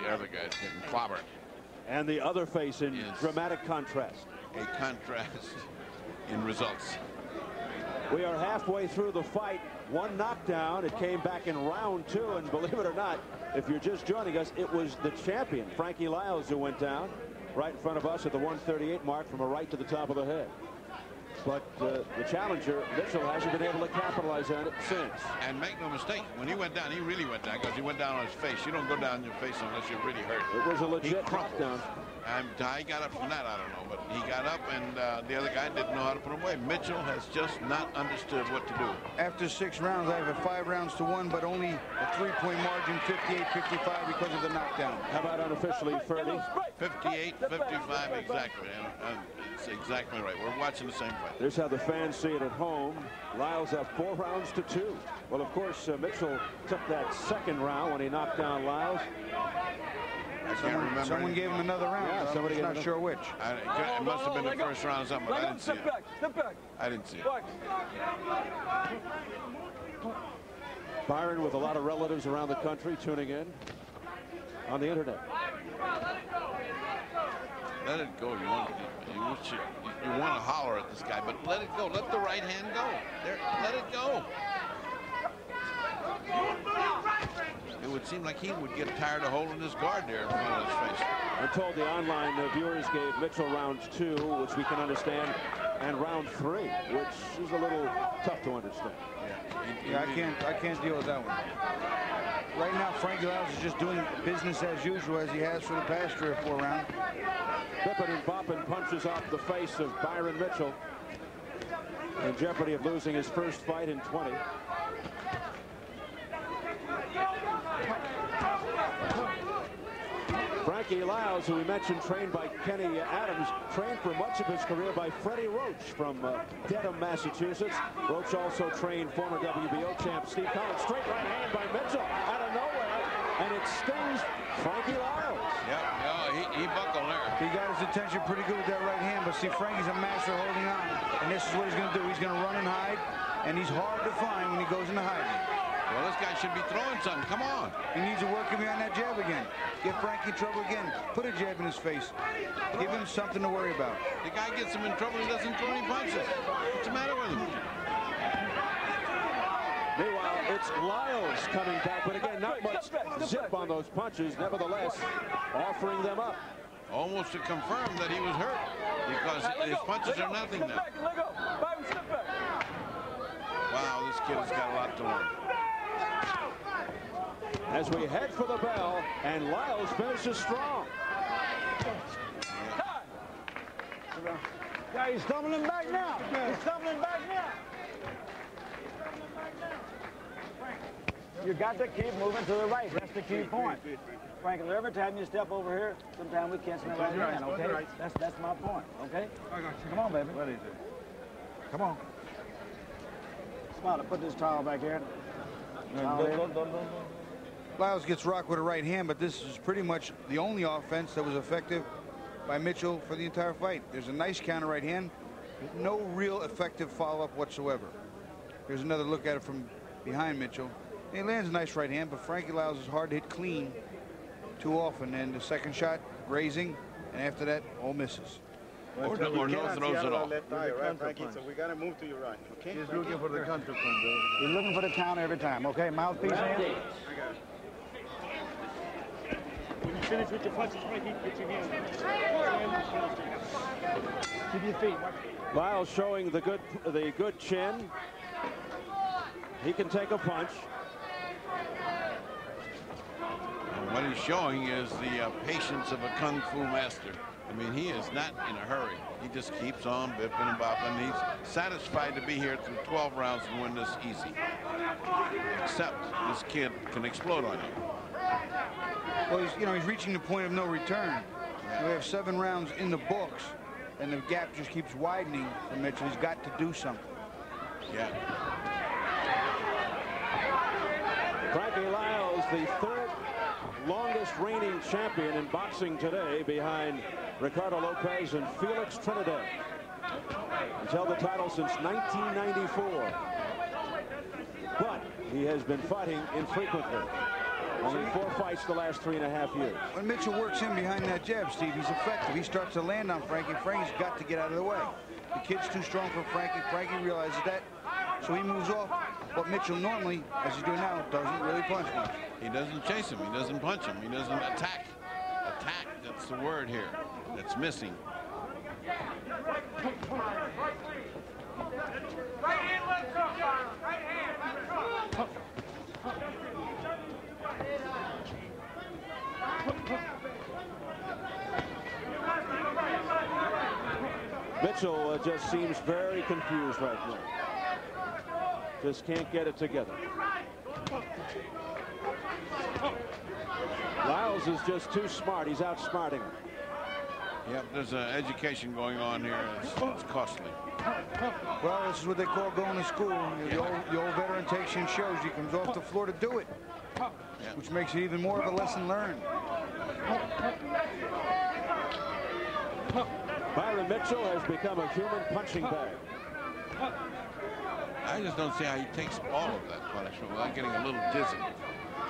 The other guy's getting clobbered. And the other face in Yes. dramatic contrast. A contrast in results. We are halfway through the fight. One knockdown. It came back in round two. And believe it or not, if you're just joining us, it was the champion, Frankie Liles, who went down right in front of us at the 138 mark from a right to the top of the head. But uh, the challenger, Mitchell, hasn't been able to capitalize on it since. And make no mistake, when he went down, he really went down because he went down on his face. You don't go down on your face unless you're really hurt. It was a He legit crumpled. knockdown. And how he got up from that, I don't know. But he got up, and uh, the other guy didn't know how to put him away. Mitchell has just not understood what to do. After six rounds, I have a five rounds to one, but only a three-point margin, 58-55 because of the knockdown. How about unofficially, Ferdie? 58, 55, exactly. And, and it's exactly right. We're watching the same fight. There's how the fans see it at home. Liles up four rounds to two. Well, of course, uh, Mitchell took that second round when he knocked down Liles. I can't Someone, remember. someone gave him another round. Yeah, I'm somebody just gave not him sure which. I, it must have been the first round or something, but I didn't see it. I didn't see it. Byron with a lot of relatives around the country tuning in on the internet. Let it go. You want, you, want you, want to holler at this guy, but let it go. Let the right hand go. There, let it go. It would seem like he would get tired of holding his guard there in front of his face. I'm told the online uh, viewers gave Mitchell round two, which we can understand, and round three, which is a little tough to understand. He- Yeah, I can't, I can't deal with that one. Right now, Frankie Liles is just doing business as usual as he has for the past three or four rounds. Bippin and bopping punches off the face of Byron Mitchell in jeopardy of losing his first fight in 20. Frankie Liles, who we mentioned trained by Kenny Adams, trained for much of his career by Freddie Roach from uh, Dedham, Massachusetts. Roach also trained former WBO champ Steve Collins. Straight right hand by Mitchell out of nowhere, and it stings Frankie Liles. Yeah, no, he, he buckled there. He got his attention pretty good with that right hand, but see, Frankie's a master holding on. And this is what he's going to do. He's going to run and hide, and he's hard to find when he goes into hiding. Well, this guy should be throwing something. Come on. He needs to work him behind that jab again. Get Frankie in trouble again. Put a jab in his face. Give him something to worry about. The guy gets him in trouble. He doesn't throw any punches. What's the matter with him? Meanwhile, it's Liles coming back, but again, not much zip on those punches. Nevertheless, offering them up. Almost to confirm that he was hurt because his punches are nothing now. Wow, this kid has got a lot to learn. As we head for the bell, and Liles finishes strong. Yeah, he's stumbling back now. He's stumbling back now. You got to keep moving to the right. That's the key point. Franklin, every time you step over here, sometimes we catch the right hand, okay? That's that's my point, okay? Come on, baby. What is it? Come on. Smarter, put this towel back here. Towel here. Liles gets rocked with a right hand, but this is pretty much the only offense that was effective by Mitchell for the entire fight. There's a nice counter right hand, no real effective follow-up whatsoever. Here's another look at it from behind Mitchell. He lands a nice right hand, but Frankie Liles is hard to hit clean too often. And the second shot, grazing, and after that, all misses. Or, no, or no throws at all. Left eye, right, Frankie? So we got to move to your right. Okay? He's looking for the counter punch. He's looking for the counter every time, okay? Mouthpiece in. When finish with your punches, Frankie, put your hands Keep your feet. Liles showing the good the good chin. He can take a punch. And what he's showing is the uh, patience of a kung fu master. I mean, he is not in a hurry. He just keeps on bipping and bopping. He's satisfied to be here through 12 rounds and win this easy. Except this kid can explode on you. Well, he's, you know, he's reaching the point of no return. We have seven rounds in the books, and the gap just keeps widening for Mitchell. He's got to do something. Yeah. Frankie Liles, the third longest reigning champion in boxing today behind Ricardo Lopez and Felix Trinidad. He's held the title since 1994. But he has been fighting infrequently. Only four fights the last three and a half years. When Mitchell works in behind that jab, Steve, he's effective. He starts to land on Frankie. Frankie's got to get out of the way. The kid's too strong for Frankie. Frankie realizes that, so he moves off. What Mitchell normally, as he's doing now, doesn't really punch much. He doesn't chase him. He doesn't punch him. He doesn't attack. Attack, that's the word here. That's missing. Right hand, left hook, Right hand, left hook. Mitchell uh, just seems very confused right now. Just can't get it together. Liles is just too smart. He's outsmarting him. Yep, there's an education going on here. It's, it's costly. Well, this is what they call going to school. The, old, the old veteran takes and shows. He comes off the floor to do it, which makes it even more of a lesson learned. Byron Mitchell has become a human punching bag. I just don't see how he takes all of that punishment without getting a little dizzy.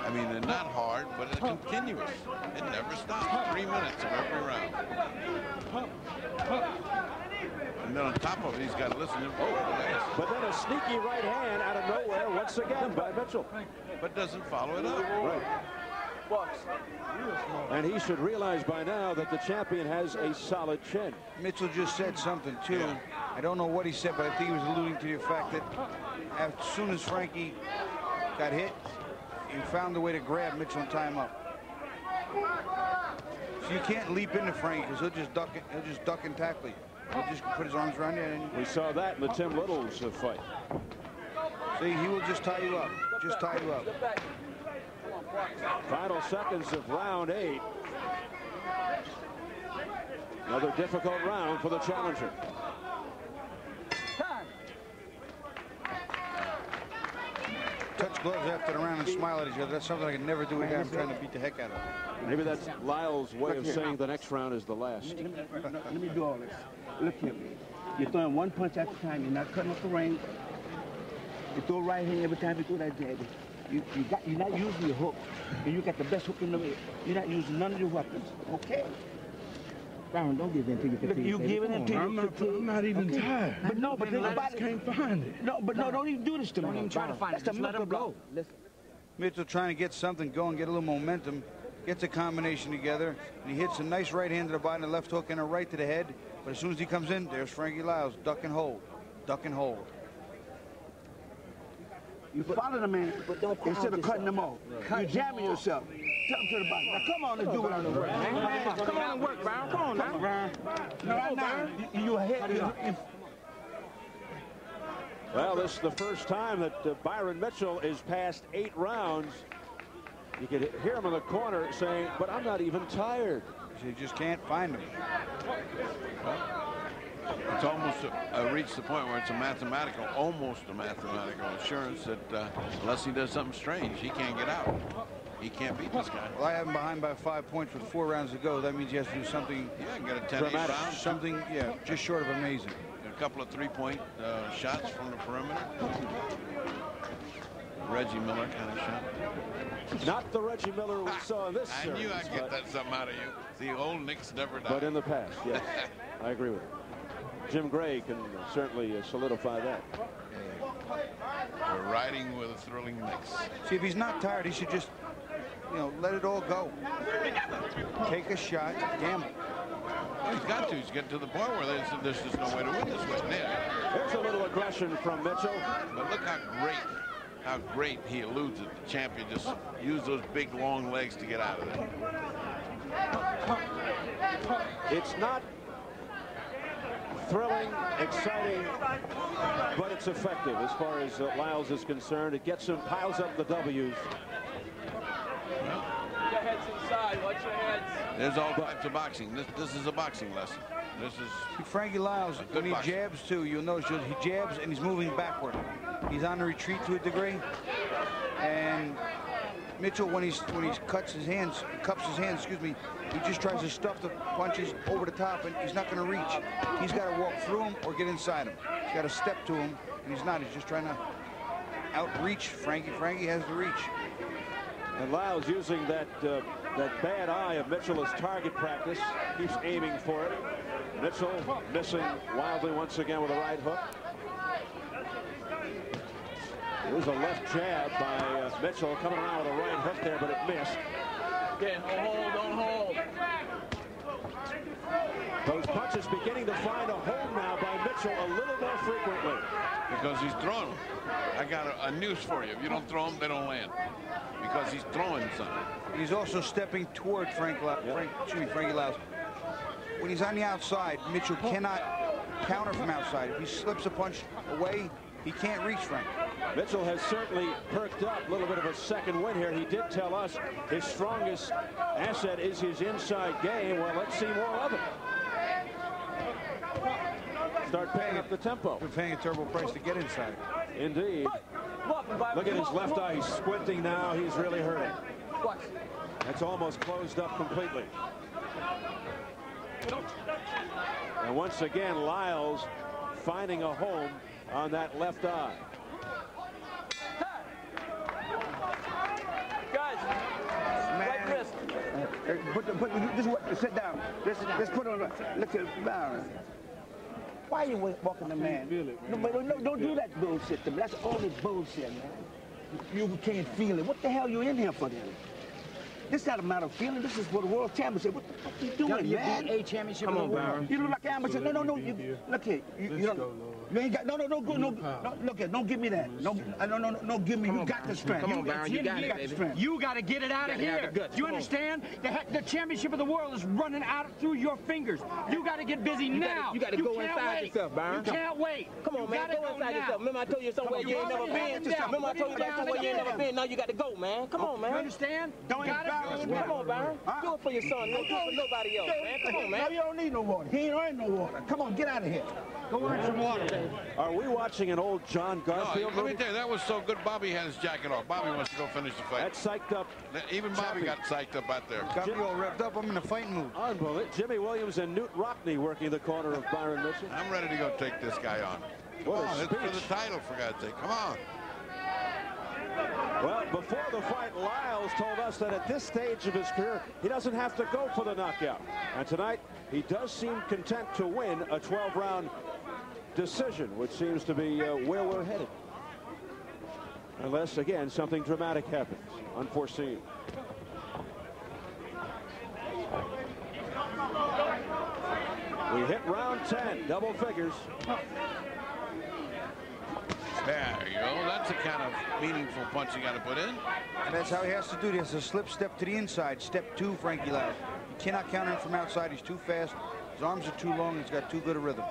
I mean, they're not hard, but it's continuous. It never stops. Three minutes of every round. And then on top of it, he's got to listen to, oh, But then a sneaky right hand out of nowhere once again by Mitchell. But doesn't follow it up. Right. And he should realize by now that the champion has a solid chin. Mitchell just said something, too. I don't know what he said, but I think he was alluding to the fact that as soon as Frankie got hit, he found a way to grab Mitchell and tie him up. So you can't leap into Frankie because he'll just duck it, he'll just duck and tackle you. He'll just put his arms around you and We saw that in the Tim Littles fight. see he will just tie you up. Just tie you up. Final seconds of round eight. Another difficult round for the challenger. Touch gloves after the round and smile at each other. That's something I can never do again. I'm trying to beat the heck out of him. Maybe that's Liles' way of saying the next round is the last. Let me, let me do all this. Look here. You're throwing one punch at a time. You're not cutting off the ring. You throw right hand every time you throw that jab. You, you got, you're not using your hook. And you got the best hook in the You're not using none of your weapons. Okay? Byron, don't give in to your fatigue. you baby. giving Come in to on. your I'm not- I'm not even Okay. tired. But no, but think I about it. can't find it. No, but no, don't even do this to me. Don't even try to find it. That's the Just let mental him go. Listen. Mitchell trying to get something going, get a little momentum, gets a combination together, and he hits a nice right hand to the body, a left hook, and a right to the head. But as soon as he comes in, there's Frankie Liles, duck and hold, duck and hold. You follow the man instead of cutting them off. You're jamming yourself. Tell him to the bottom. Now come on and do what I'm doing. man. Come on and work, Byron. Come on now. No, right now, you, you ahead. Well, this is the first time that uh, Byron Mitchell is past eight rounds. You could hear him in the corner saying, but I'm not even tired. You just can't find him. It's almost uh, reached the point where it's a mathematical, almost a mathematical assurance that uh, unless he does something strange, he can't get out. He can't beat this guy. Well, I have him behind by five points with four rounds to go. That means he has to do something. Yeah, get a 10 8 round. Something, yeah, just short of amazing. A couple of three-point uh, shots from the perimeter. Reggie Miller kind of shot. Not the Reggie Miller we saw in this I series. knew I'd get that something out of you. The old Knicks never died. but in the past, yes. I agree with it. Jim Gray can certainly uh, solidify that. We're riding with a thrilling Knicks. See, if he's not tired, he should just, you know, let it all go. Take a shot, gamble. Well, he's got to. He's getting to the point where there's, there's just no way to win this way. Now, There's a little aggression from Mitchell. But look how great, how great he eludes it. The champion just used those big, long legs to get out of it. It's not thrilling, exciting, but it's effective as far as uh, Liles is concerned. It gets him, piles up the W's. Your head's inside. Watch your heads. There's all types of boxing. This, this is a boxing lesson. This is Frankie Liles, when he boxer. jabs too, you'll notice he jabs and he's moving backward. He's on the retreat to a degree. And Mitchell, when he's when he cuts his hands, cups his hands, excuse me, he just tries to stuff the punches over the top, and he's not going to reach. He's got to walk through him or get inside him. He's got to step to him, and he's not. He's just trying to outreach Frankie. Frankie has the reach. And Liles using that uh, that bad eye of Mitchell as target practice. Keeps aiming for it. Mitchell missing wildly once again with a right hook. It was a left jab by uh, Mitchell coming around with a right hook there, but it missed. Again, don't hold, don't hold. Those punches beginning to find a home now by Mitchell a little more frequently. because he's throwing them. I got a, a news for you. If you don't throw them, they don't land. Because he's throwing something. He's also stepping toward Frank, La Frank excuse me, Frankie Liles. When he's on the outside, Mitchell cannot counter from outside. If he slips a punch away, he can't reach Frank. Mitchell has certainly perked up a little bit of a second win here. He did tell us his strongest asset is his inside game. Well, let's see more of it. Start paying up the tempo. We're paying a terrible price to get inside. Indeed. Look at his left eye. He's squinting now. He's really hurting. That's almost closed up completely. And once again, Liles finding a home on that left eye. Guys, right Man. wrist. Uh, Put, the, put the, this is what, sit down. Let's, let's put on, the- look at Byron. Why you wa- walking the man? No, but no, don't do that bullshit to me. That's all this bullshit, man. You can't feel it. What the hell you in here for then? This not a matter of feeling. This is for the world championship. What the fuck you doing, man? WBA championship Come on. Byron. You look like amateur. No, no, no. You, look here. You, you don't. You ain't got. No, no, no. Go, no, no. Look here. Don't give me that. No, uh, no, no, no. No, give me. You got the strength. Come on, Byron, you got it, baby. strength. You got to get it out of here. Do you Come on. understand? The, the championship of the world is running out through your fingers. You got to get busy gotta- now. you gotta go inside wait. yourself, Byron. You can't wait. Come on, You man. gotta Go inside now. yourself. Remember I told you somewhere Come you on, ain't never been? have it down. Remember I told you about somewhere you ain't never been? Now you got to go, man. Come on, You man. understand? Don't You gotta embarrass me. Come on, Byron. Do it for your son. Don't do it for nobody else, man. Come on, man. No, you don't need no water. He ain't earned no water. Come on, get out of here. Go earn some water. Are we watching an old John No, Garfield let me tell you, that was so good. Bobby had his jacket off. Bobby wants to go finish the fight. That psyched up. Even Bobby got psyched up out there. Got me all revved up. I'm in a fighting mood. Unbelievable. Jimmy Williams and Newt Rockney working the corner of Byron Mitchell. I'm ready to go take this guy on. Come What a on, it's for the title, for God's sake. Come on. Well, before the fight, Liles told us that at this stage of his career, he doesn't have to go for the knockout. And tonight, he does seem content to win a 12-round decision, which seems to be uh, where we're headed. Unless, again, something dramatic happens, unforeseen. We hit round 10, double figures. There you go. That's the kind of meaningful punch you got to put in. And that's how he has to do this. A slip step to the inside. Step two, Frankie Liles. You cannot counter him from outside. He's too fast. His arms are too long. He's got too good a rhythm.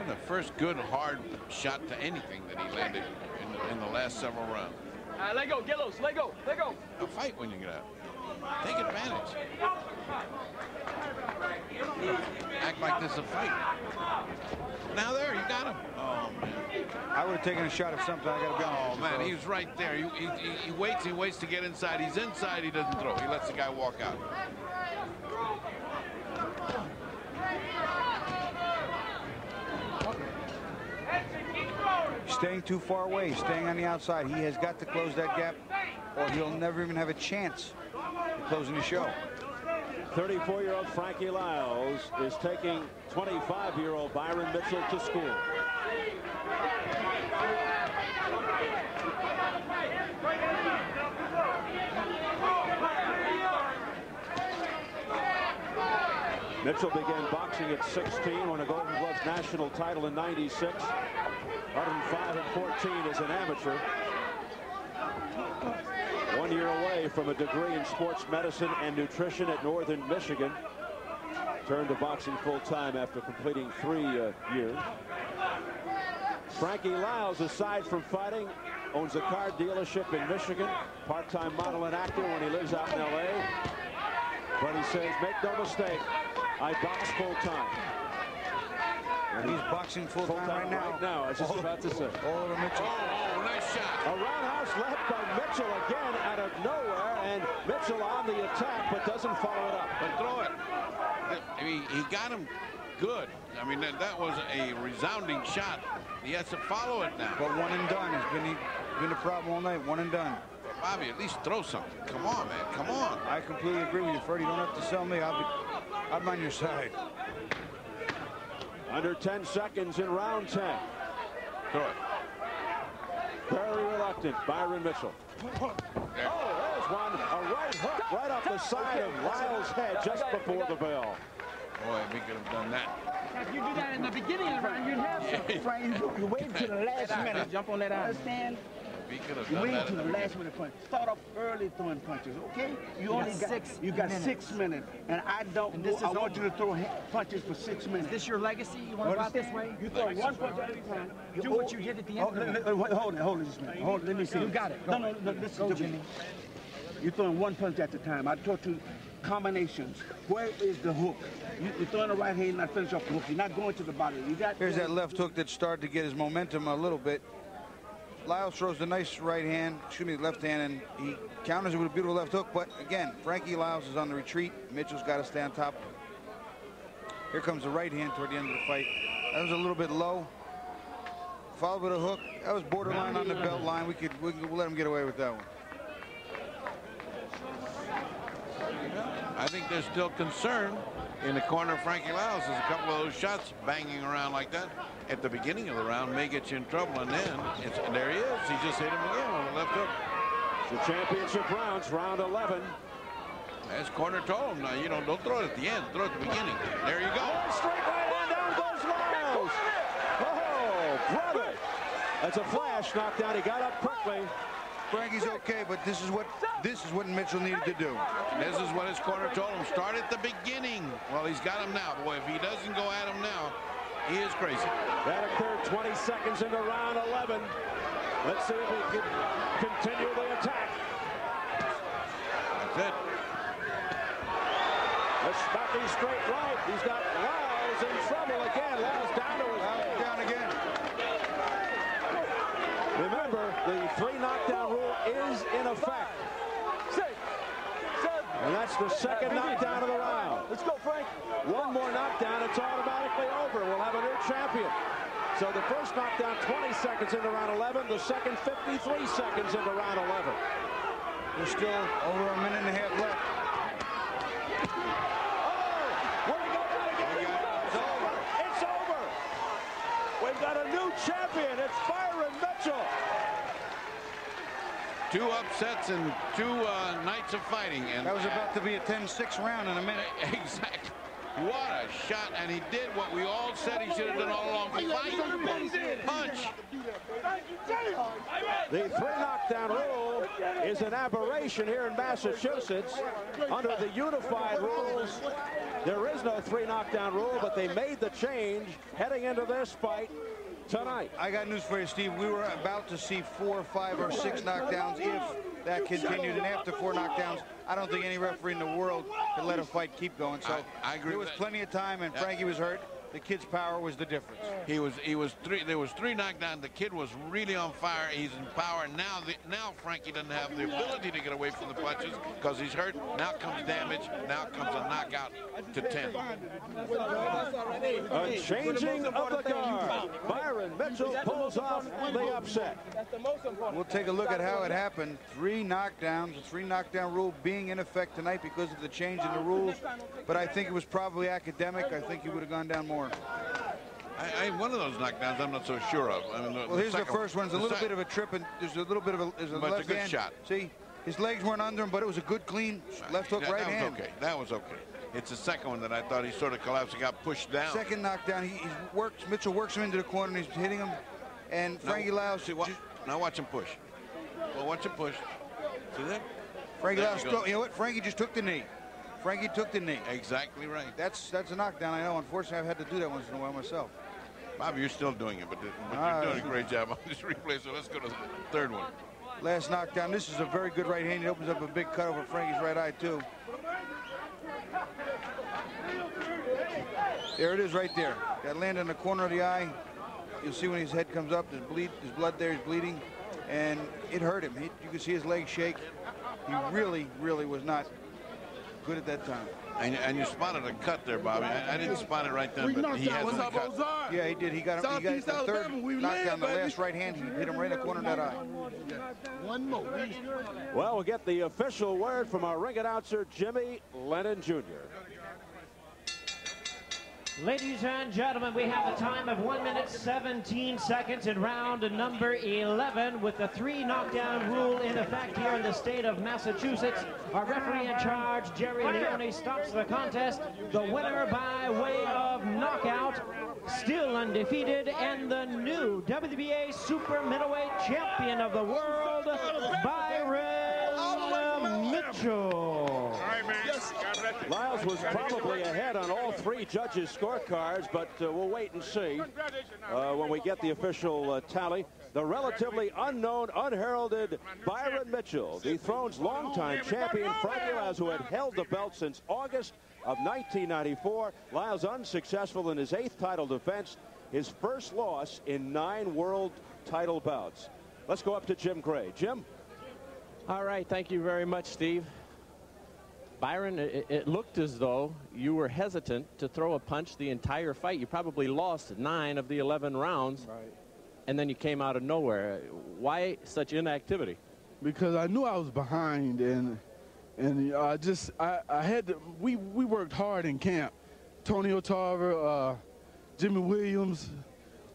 And the first good hard shot to anything that he landed in the, in the last several rounds. All right, let go. Get loose. Let go. Let go. A fight when you get out. Take advantage. Act like this is a fight. Now there, you got him. Oh, man. I would have taken a shot at something. I got to be honest. Oh, man, he's right there. He, he, he- he waits, he waits to get inside. He's inside, he doesn't throw. He lets the guy walk out. Staying too far away, staying on the outside. He has got to close that gap, or he'll never even have a chance at closing the show. 34-year-old Frankie Liles is taking 25-year-old Byron Mitchell to school. Mitchell began boxing at 16, won a Golden Gloves national title in 96. 105 and 14 as an amateur. One year away from a degree in sports medicine and nutrition at Northern Michigan. Turned to boxing full time after completing three uh, years. Frankie Liles, aside from fighting, owns a car dealership in Michigan. Part-time model and actor when he lives out in L.A. But he says, make no mistake, I box full time. And he's boxing full time Full-time right now. right now, I was just All- about to say. All over Mitchell. Oh, oh, nice shot. A roundhouse left by Mitchell again out of nowhere, and Mitchell on the attack, but doesn't follow it up. But throw it. I mean, he got him good. I mean, that, that was a resounding shot. He has to follow it now. But one and done has been, been a problem all night. One and done. Bobby, at least throw something. Come on, man. Come on. I completely agree with you, Ferdie. You don't have to sell me. I'll be, I'm on your side. Under 10 seconds in round 10. Throw it. Very reluctant, Byron Mitchell. Oh, there's one, a right hook right off the side of Liles' head just before the bell. Boy, we could have done that. If you do that in the beginning of the round, you'd have some. Frank, you, you wait till the last minute. Jump on that eye. Understand? We could have done wait that. till in the the last minute punch. Start off early throwing punches, okay? You, got only got six You got minutes. six minutes, and I don't. And this I is want you to throw punches for six minutes. Is this your legacy? You want to go out this way? You throw one punch at a time. Do what you did at the end Oh, of the let- round. let- wait, hold it, hold it, just a minute. Hold let me see. You got it. No, Go. no, no, this Go, is the Jimmy. You're throwing one punch at a time. I taught you combinations. Where is the hook? You, you're throwing the right hand, not finish off the hook. You're not going to the body. You got. Here's that left hook that started to get his momentum a little bit. Liles throws the nice right hand, excuse me, left hand, and he counters it with a beautiful left hook. But again, Frankie Liles is on the retreat. Mitchell's got to stay on top. Here comes the right hand toward the end of the fight. That was a little bit low. Followed with a hook. That was borderline on the belt line. We could, we could let him get away with that one. I think there's still concern in the corner of Frankie Liles. There's a couple of those shots banging around like that at the beginning of the round may get you in trouble. And then it's, there he is. He just hit him again on the left hook. The championship rounds, round 11. As corner told him, now, you know, don't throw it at the end. Throw it at the beginning. There you go. Oh, straight right hand, down goes Liles. Oh, brother. That's a flash knockdown. He got up quickly. Frankie's okay, but this is what this is what Mitchell needed to do. This is what his corner told him. Start at the beginning. Well, he's got him now. Boy, if he doesn't go at him now, he is crazy. That occurred 20 seconds into round 11. Let's see if he can continue the attack. That's it. The smacking straight right. He's got Liles in trouble again. Liles down to his Liles knees. down again. Remember, the three knockdown rule is in effect. And that's the second knockdown of the round. Let's go, Frank. One more knockdown, it's automatically over. We'll have a new champion. So the first knockdown 20 seconds into round 11, the second 53 seconds into round 11. There's still over a minute and a half left. Oh, Where we go down again? It's over. It's over. We've got a new champion. It's Byron Mitchell. Two upsets and two uh, nights of fighting. And That was about to be a 10-6 round in a minute. exactly. What a shot, and he did what we all said he should have done all along. Fight, punch. The three knockdown rule is an aberration here in Massachusetts. Under the unified rules, there is no three knockdown rule, but they made the change heading into this fight tonight. I got news for you, Steve. We were about to see four, five, or six knockdowns if that continued. And after four knockdowns, I don't think any referee in the world could let a fight keep going. So I, I agree there was plenty of time, and Frankie was hurt. The kid's power was the difference. He was he was three there was three knockdowns. The kid was really on fire. He's in power. Now the, now Frankie doesn't have the ability to get away from the punches because he's hurt. Now comes damage. Now comes a knockout to 10. A changing of the guard. Byron Mitchell pulls off the upset. We'll take a look at how it happened. Three knockdowns, the three knockdown rule being in effect tonight because of the change in the rules. But I think it was probably academic. I think he would have gone down more. I, I, one of those knockdowns I'm not so sure of. I mean, the, well, here's the, first one. It's a little bit of a trip, and there's a little bit of a, there's a but left it's a good hand. shot. See, his legs weren't under him, but it was a good, clean left hook, that, right that hand. was okay. That was okay. It's the second one that I thought he sort of collapsed and got pushed down. Second knockdown, he, he works. Mitchell works him into the corner, and he's hitting him. And Frankie now. See, wa now watch him push. Well, watch him push. See that? Frankie There. You know what? Frankie just took the knee. Frankie took the knee. Exactly right. That's that's a knockdown. I know. Unfortunately, I've had to do that once in a while myself. Bobby, you're still doing it, but, but Ah. you're doing a great job on this replay. So let's go to the third one. Last knockdown. This is a very good right hand. It opens up a big cut over Frankie's right eye too. There it is right there. That land in the corner of the eye. You'll see when his head comes up, there's bleed, there's blood there, he's bleeding. And it hurt him. He, you can see his legs shake. He really, really was not good at that time. And, and you spotted a cut there, Bobby. I, I didn't spot it right then, but he has What's a up, cut. Ozark? Yeah, he did. He got him. He got Southeast the third Alabama, we knockdown, live, the last right hand. He hit him right in the corner of that eye. One more. Well, we'll get the official word from our ring announcer, Jimmy Lennon Jr. Ladies and gentlemen, we have a time of 1 minute 17 seconds in round number 11 with the three knockdown rule in effect here in the state of Massachusetts. Our referee in charge, Jerry Leone, stops the contest. The winner by way of knockout, still undefeated, and the new WBA super middleweight champion of the world, Byron Mitchell. Liles was probably ahead on all three judges' scorecards, but uh, we'll wait and see uh, when we get the official uh, tally. The relatively unknown, unheralded Byron Mitchell dethrones longtime champion Frankie Liles, who had held the belt since August of 1994. Liles unsuccessful in his eighth title defense, his first loss in nine world title bouts. Let's go up to Jim Gray. Jim? All right, thank you very much, Steve. Byron, it, it looked as though you were hesitant to throw a punch the entire fight. You probably lost nine of the 11 rounds, Right. and then you came out of nowhere. Why such inactivity? Because I knew I was behind, and and I just I, I had to. We we worked hard in camp. Tony Otava, uh, Jimmy Williams,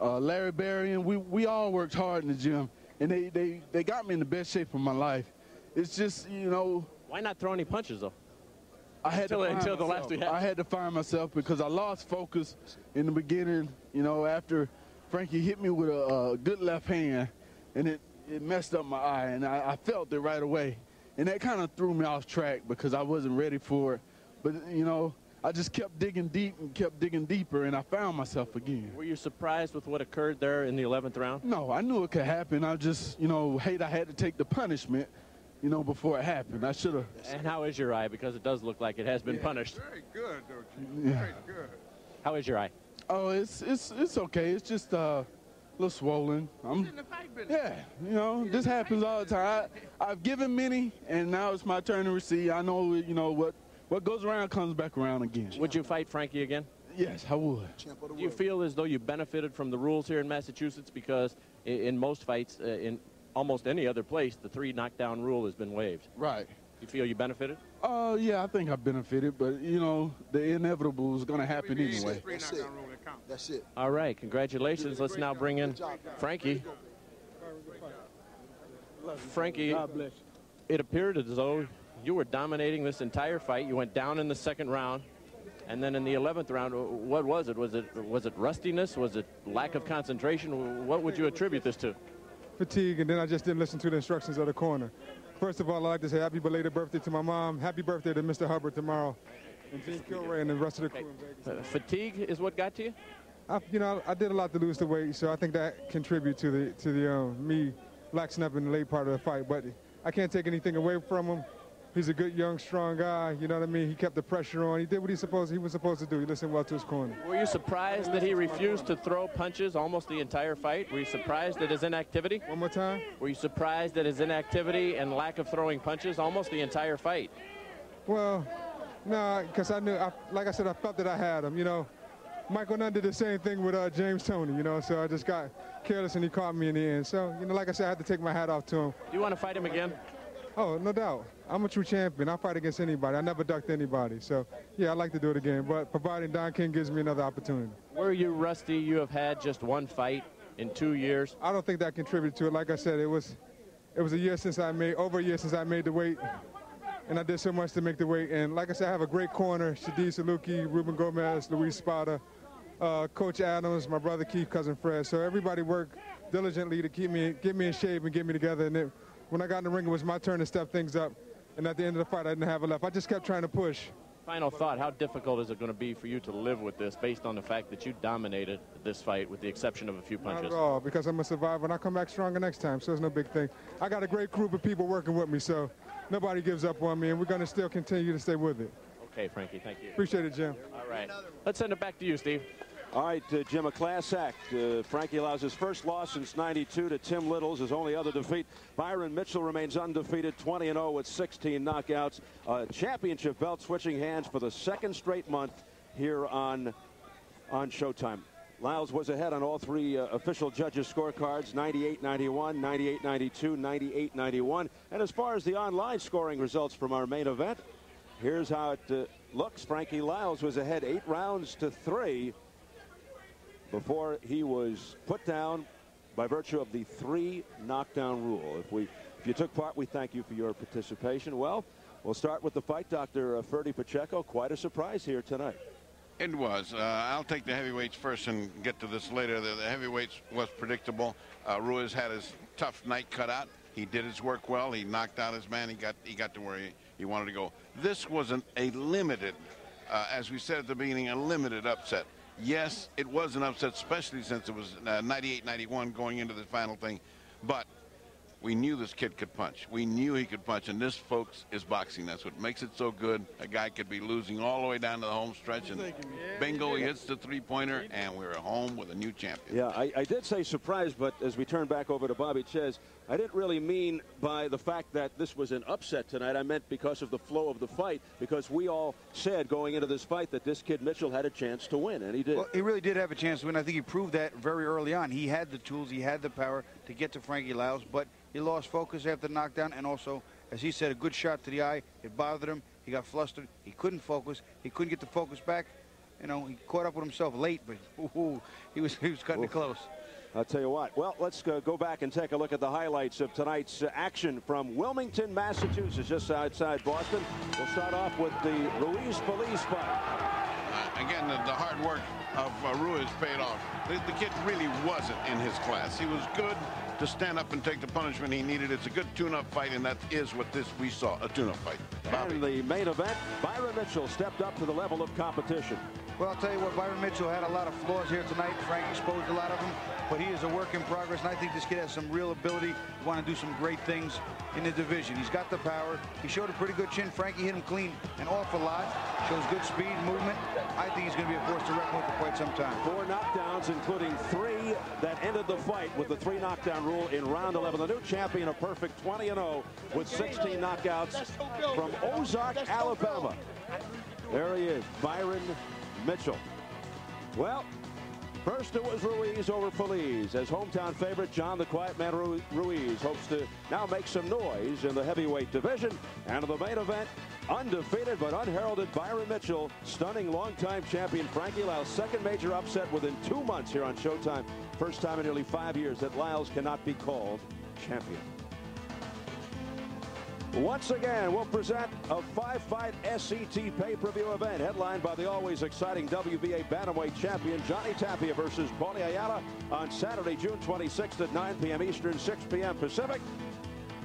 uh, Larry Berrien. We we all worked hard in the gym, and they they they got me in the best shape of my life. It's just you know. Why not throw any punches though? I had Until- to find until the myself. last. I had to find myself because I lost focus in the beginning. You know, after Frankie hit me with a, a good left hand, and it it messed up my eye, and I, I felt it right away, and that kind of threw me off track because I wasn't ready for it. But you know, I just kept digging deep and kept digging deeper, and I found myself again. Were you surprised with what occurred there in the 11th round? No, I knew it could happen. I just, you know, hate I had to take the punishment, you know, before it happened. I should have. And how is your eye? Because it does look like it has been punished. Very good, don't you? Yeah. Very good. How is your eye? Oh, it's it's it's okay. It's just uh, a little swollen. I'm, yeah, you know, this happens all the time. I, I've given many, and now it's my turn to receive. I know, you know, what what goes around comes back around again. Would you fight Frankie again? Yes, I would. Do you feel as though you benefited from the rules here in Massachusetts? Because i- in most fights, uh, in almost any other place, the three knockdown rule has been waived. Right. You feel you benefited? Uh, yeah, I think I benefited, but you know, the inevitable is going to happen anyway. That's it. That's it. All right, congratulations. Let's now bring in Frankie. Frankie, God bless it appeared as though you were dominating this entire fight. You went down in the second round. And then in the 11th round, what was it? Was it was it rustiness? Was it lack of concentration? What would you attribute this to? Fatigue, and then I just didn't listen to the instructions of the corner. First of all, I'd like to say happy belated birthday to my mom. Happy birthday to Mr. Hubbard tomorrow. And Gene Kilroy and the rest of the crew in Vegas. Uh, fatigue is what got to you? I, you know, I did a lot to lose the weight, so I think that contributed to the to the um, me laxing up in the late part of the fight. But I can't take anything away from him. He's a good, young, strong guy. You know what I mean? He kept the pressure on. He did what he supposed he was supposed to do. He listened well to his corner. Were you surprised that he refused to throw punches almost the entire fight? Were you surprised at his inactivity? One more time. Were you surprised at his inactivity and lack of throwing punches almost the entire fight? Well, no, because I knew, I, like I said, I felt that I had him. You know, Michael Nunn did the same thing with uh, James Toney, You know, so I just got careless and he caught me in the end. So, you know, like I said, I had to take my hat off to him. Do you want to fight him again? Oh, no doubt. I'm a true champion. I fight against anybody. I never ducked anybody. So, yeah, I'd like to do it again. But providing Don King gives me another opportunity. Were you rusty? You have had just one fight in two years. I don't think that contributed to it. Like I said, it was it was a year since I made, over a year since I made the weight. And I did so much to make the weight. And like I said, I have a great corner. Shadi Saluki, Ruben Gomez, Luis Spada, uh, Coach Adams, my brother Keith, cousin Fred. So everybody worked diligently to keep me, get me in shape and get me together. And it, when I got in the ring, it was my turn to step things up. And at the end of the fight, I didn't have it left. I just kept trying to push. Final thought, how difficult is it going to be for you to live with this based on the fact that you dominated this fight with the exception of a few punches? Not at all, because I'm a survivor and I come back stronger next time, so it's no big thing. I got a great group of people working with me, so nobody gives up on me, and we're going to still continue to stay with it. Okay, Frankie, thank you. Appreciate it, Jim. All right. Let's send it back to you, Steve. All right, uh, Jim, a class act. Uh, Frankie allows his first loss since 92 to Tim Littles, his only other defeat. Byron Mitchell remains undefeated, 20-0 with 16 knockouts. Uh, championship belt switching hands for the second straight month here on, on Showtime. Liles was ahead on all three uh, official judges' scorecards, 98-91, 98-92, 98-91. And as far as the online scoring results from our main event, here's how it uh, looks. Frankie Liles was ahead eight rounds to three before he was put down by virtue of the three knockdown rule. If we, if you took part, we thank you for your participation. Well, we'll start with the fight, Dr. Ferdie Pacheco. Quite a surprise here tonight. It was. Uh, I'll take the heavyweights first and get to this later. The, the heavyweights was predictable. Uh, Ruiz had his tough night cut out. He did his work well. He knocked out his man. He got he got to where he, he wanted to go. This was an, a limited, uh, as we said at the beginning, a limited upset. Yes, it was an upset, especially since it was 98-91 uh, going into the final thing. But we knew this kid could punch. We knew he could punch, and this, folks, is boxing. That's what makes it so good. A guy could be losing all the way down to the home stretch, and bingo, he hits the three-pointer, and we're home with a new champion. Yeah, I, I, did say surprised, but as we turn back over to Bobby Czyz, I didn't really mean by the fact that this was an upset tonight. I meant because of the flow of the fight, because we all said going into this fight that this kid Mitchell had a chance to win, and he did. Well, he really did have a chance to win. I think he proved that very early on. He had the tools, he had the power to get to Frankie Liles, but he lost focus after the knockdown, and also, as he said, a good shot to the eye. It bothered him. He got flustered. He couldn't focus. He couldn't get the focus back. You know, he caught up with himself late, but ooh, he was he was cutting it close. I'll tell you what. Well, let's go, go back and take a look at the highlights of tonight's uh, action from Wilmington, Massachusetts, just outside Boston. We'll start off with the Ruiz Feliz fight. Uh, again, the, the, hard work of uh, Ruiz paid off. The, the kid really wasn't in his class. He was good to stand up and take the punishment he needed. It's a good tune-up fight, and that is what this we saw, a tune-up fight. Bobby. And the main event, Byron Mitchell stepped up to the level of competition. Well, I'll tell you what, Byron Mitchell had a lot of flaws here tonight. Frank exposed a lot of them, but he is a work in progress, and I think this kid has some real ability to want to do some great things in the division. He's got the power. He showed a pretty good chin. Frankie hit him clean an awful lot. Shows good speed, movement. I think he's going to be a force to reckon with for quite some time. Four knockdowns, including three that ended the fight with the three knockdown rule in round 11. The new champion, a perfect 20-0 with 16 knockouts from Ozark, Alabama. There he is, Byron Mitchell. Well, first it was Ruiz over Feliz. As hometown favorite, John the Quiet Man Ruiz hopes to now make some noise in the heavyweight division. And in the main event, undefeated but unheralded Byron Mitchell, stunning longtime champion Frankie Liles. Second major upset within two months here on Showtime. First time in nearly five years that Liles cannot be called champion. Once again, we'll present a five-fight SET pay-per-view event headlined by the always exciting WBA Bantamweight champion Johnny Tapia versus Paulie Ayala on Saturday, June 26th at 9 p.m. Eastern, 6 p.m. Pacific.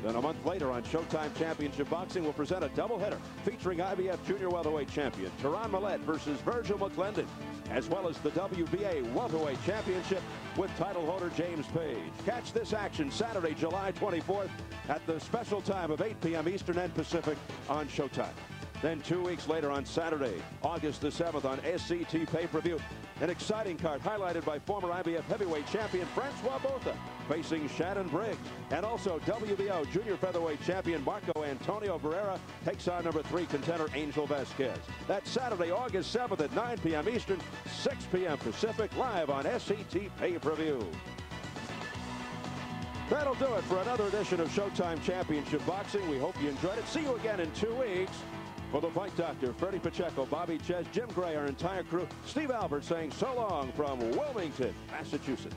Then a month later on Showtime Championship Boxing, we'll present a doubleheader featuring IBF Junior Welterweight Champion Terron Millett versus Virgil McClendon, as well as the WBA Welterweight Championship with title holder James Page. Catch this action Saturday, July 24th at the special time of 8 p.m. Eastern and Pacific on Showtime. Then two weeks later on Saturday, August the 7th on SET pay-per-view. An exciting card highlighted by former IBF heavyweight champion Francois Botha facing Shannon Briggs. And also WBO junior featherweight champion Marco Antonio Barrera takes on number three contender Angel Vasquez. That's Saturday, August 7th at 9 p.m. Eastern, 6 p.m. Pacific, live on SET pay-per-view. That'll do it for another edition of Showtime Championship Boxing. We hope you enjoyed it. See you again in two weeks. For the Fight Doctor, Ferdie Pacheco, Bobby Czyz, Jim Gray, our entire crew, Steve Albert saying so long from Wilmington, Massachusetts.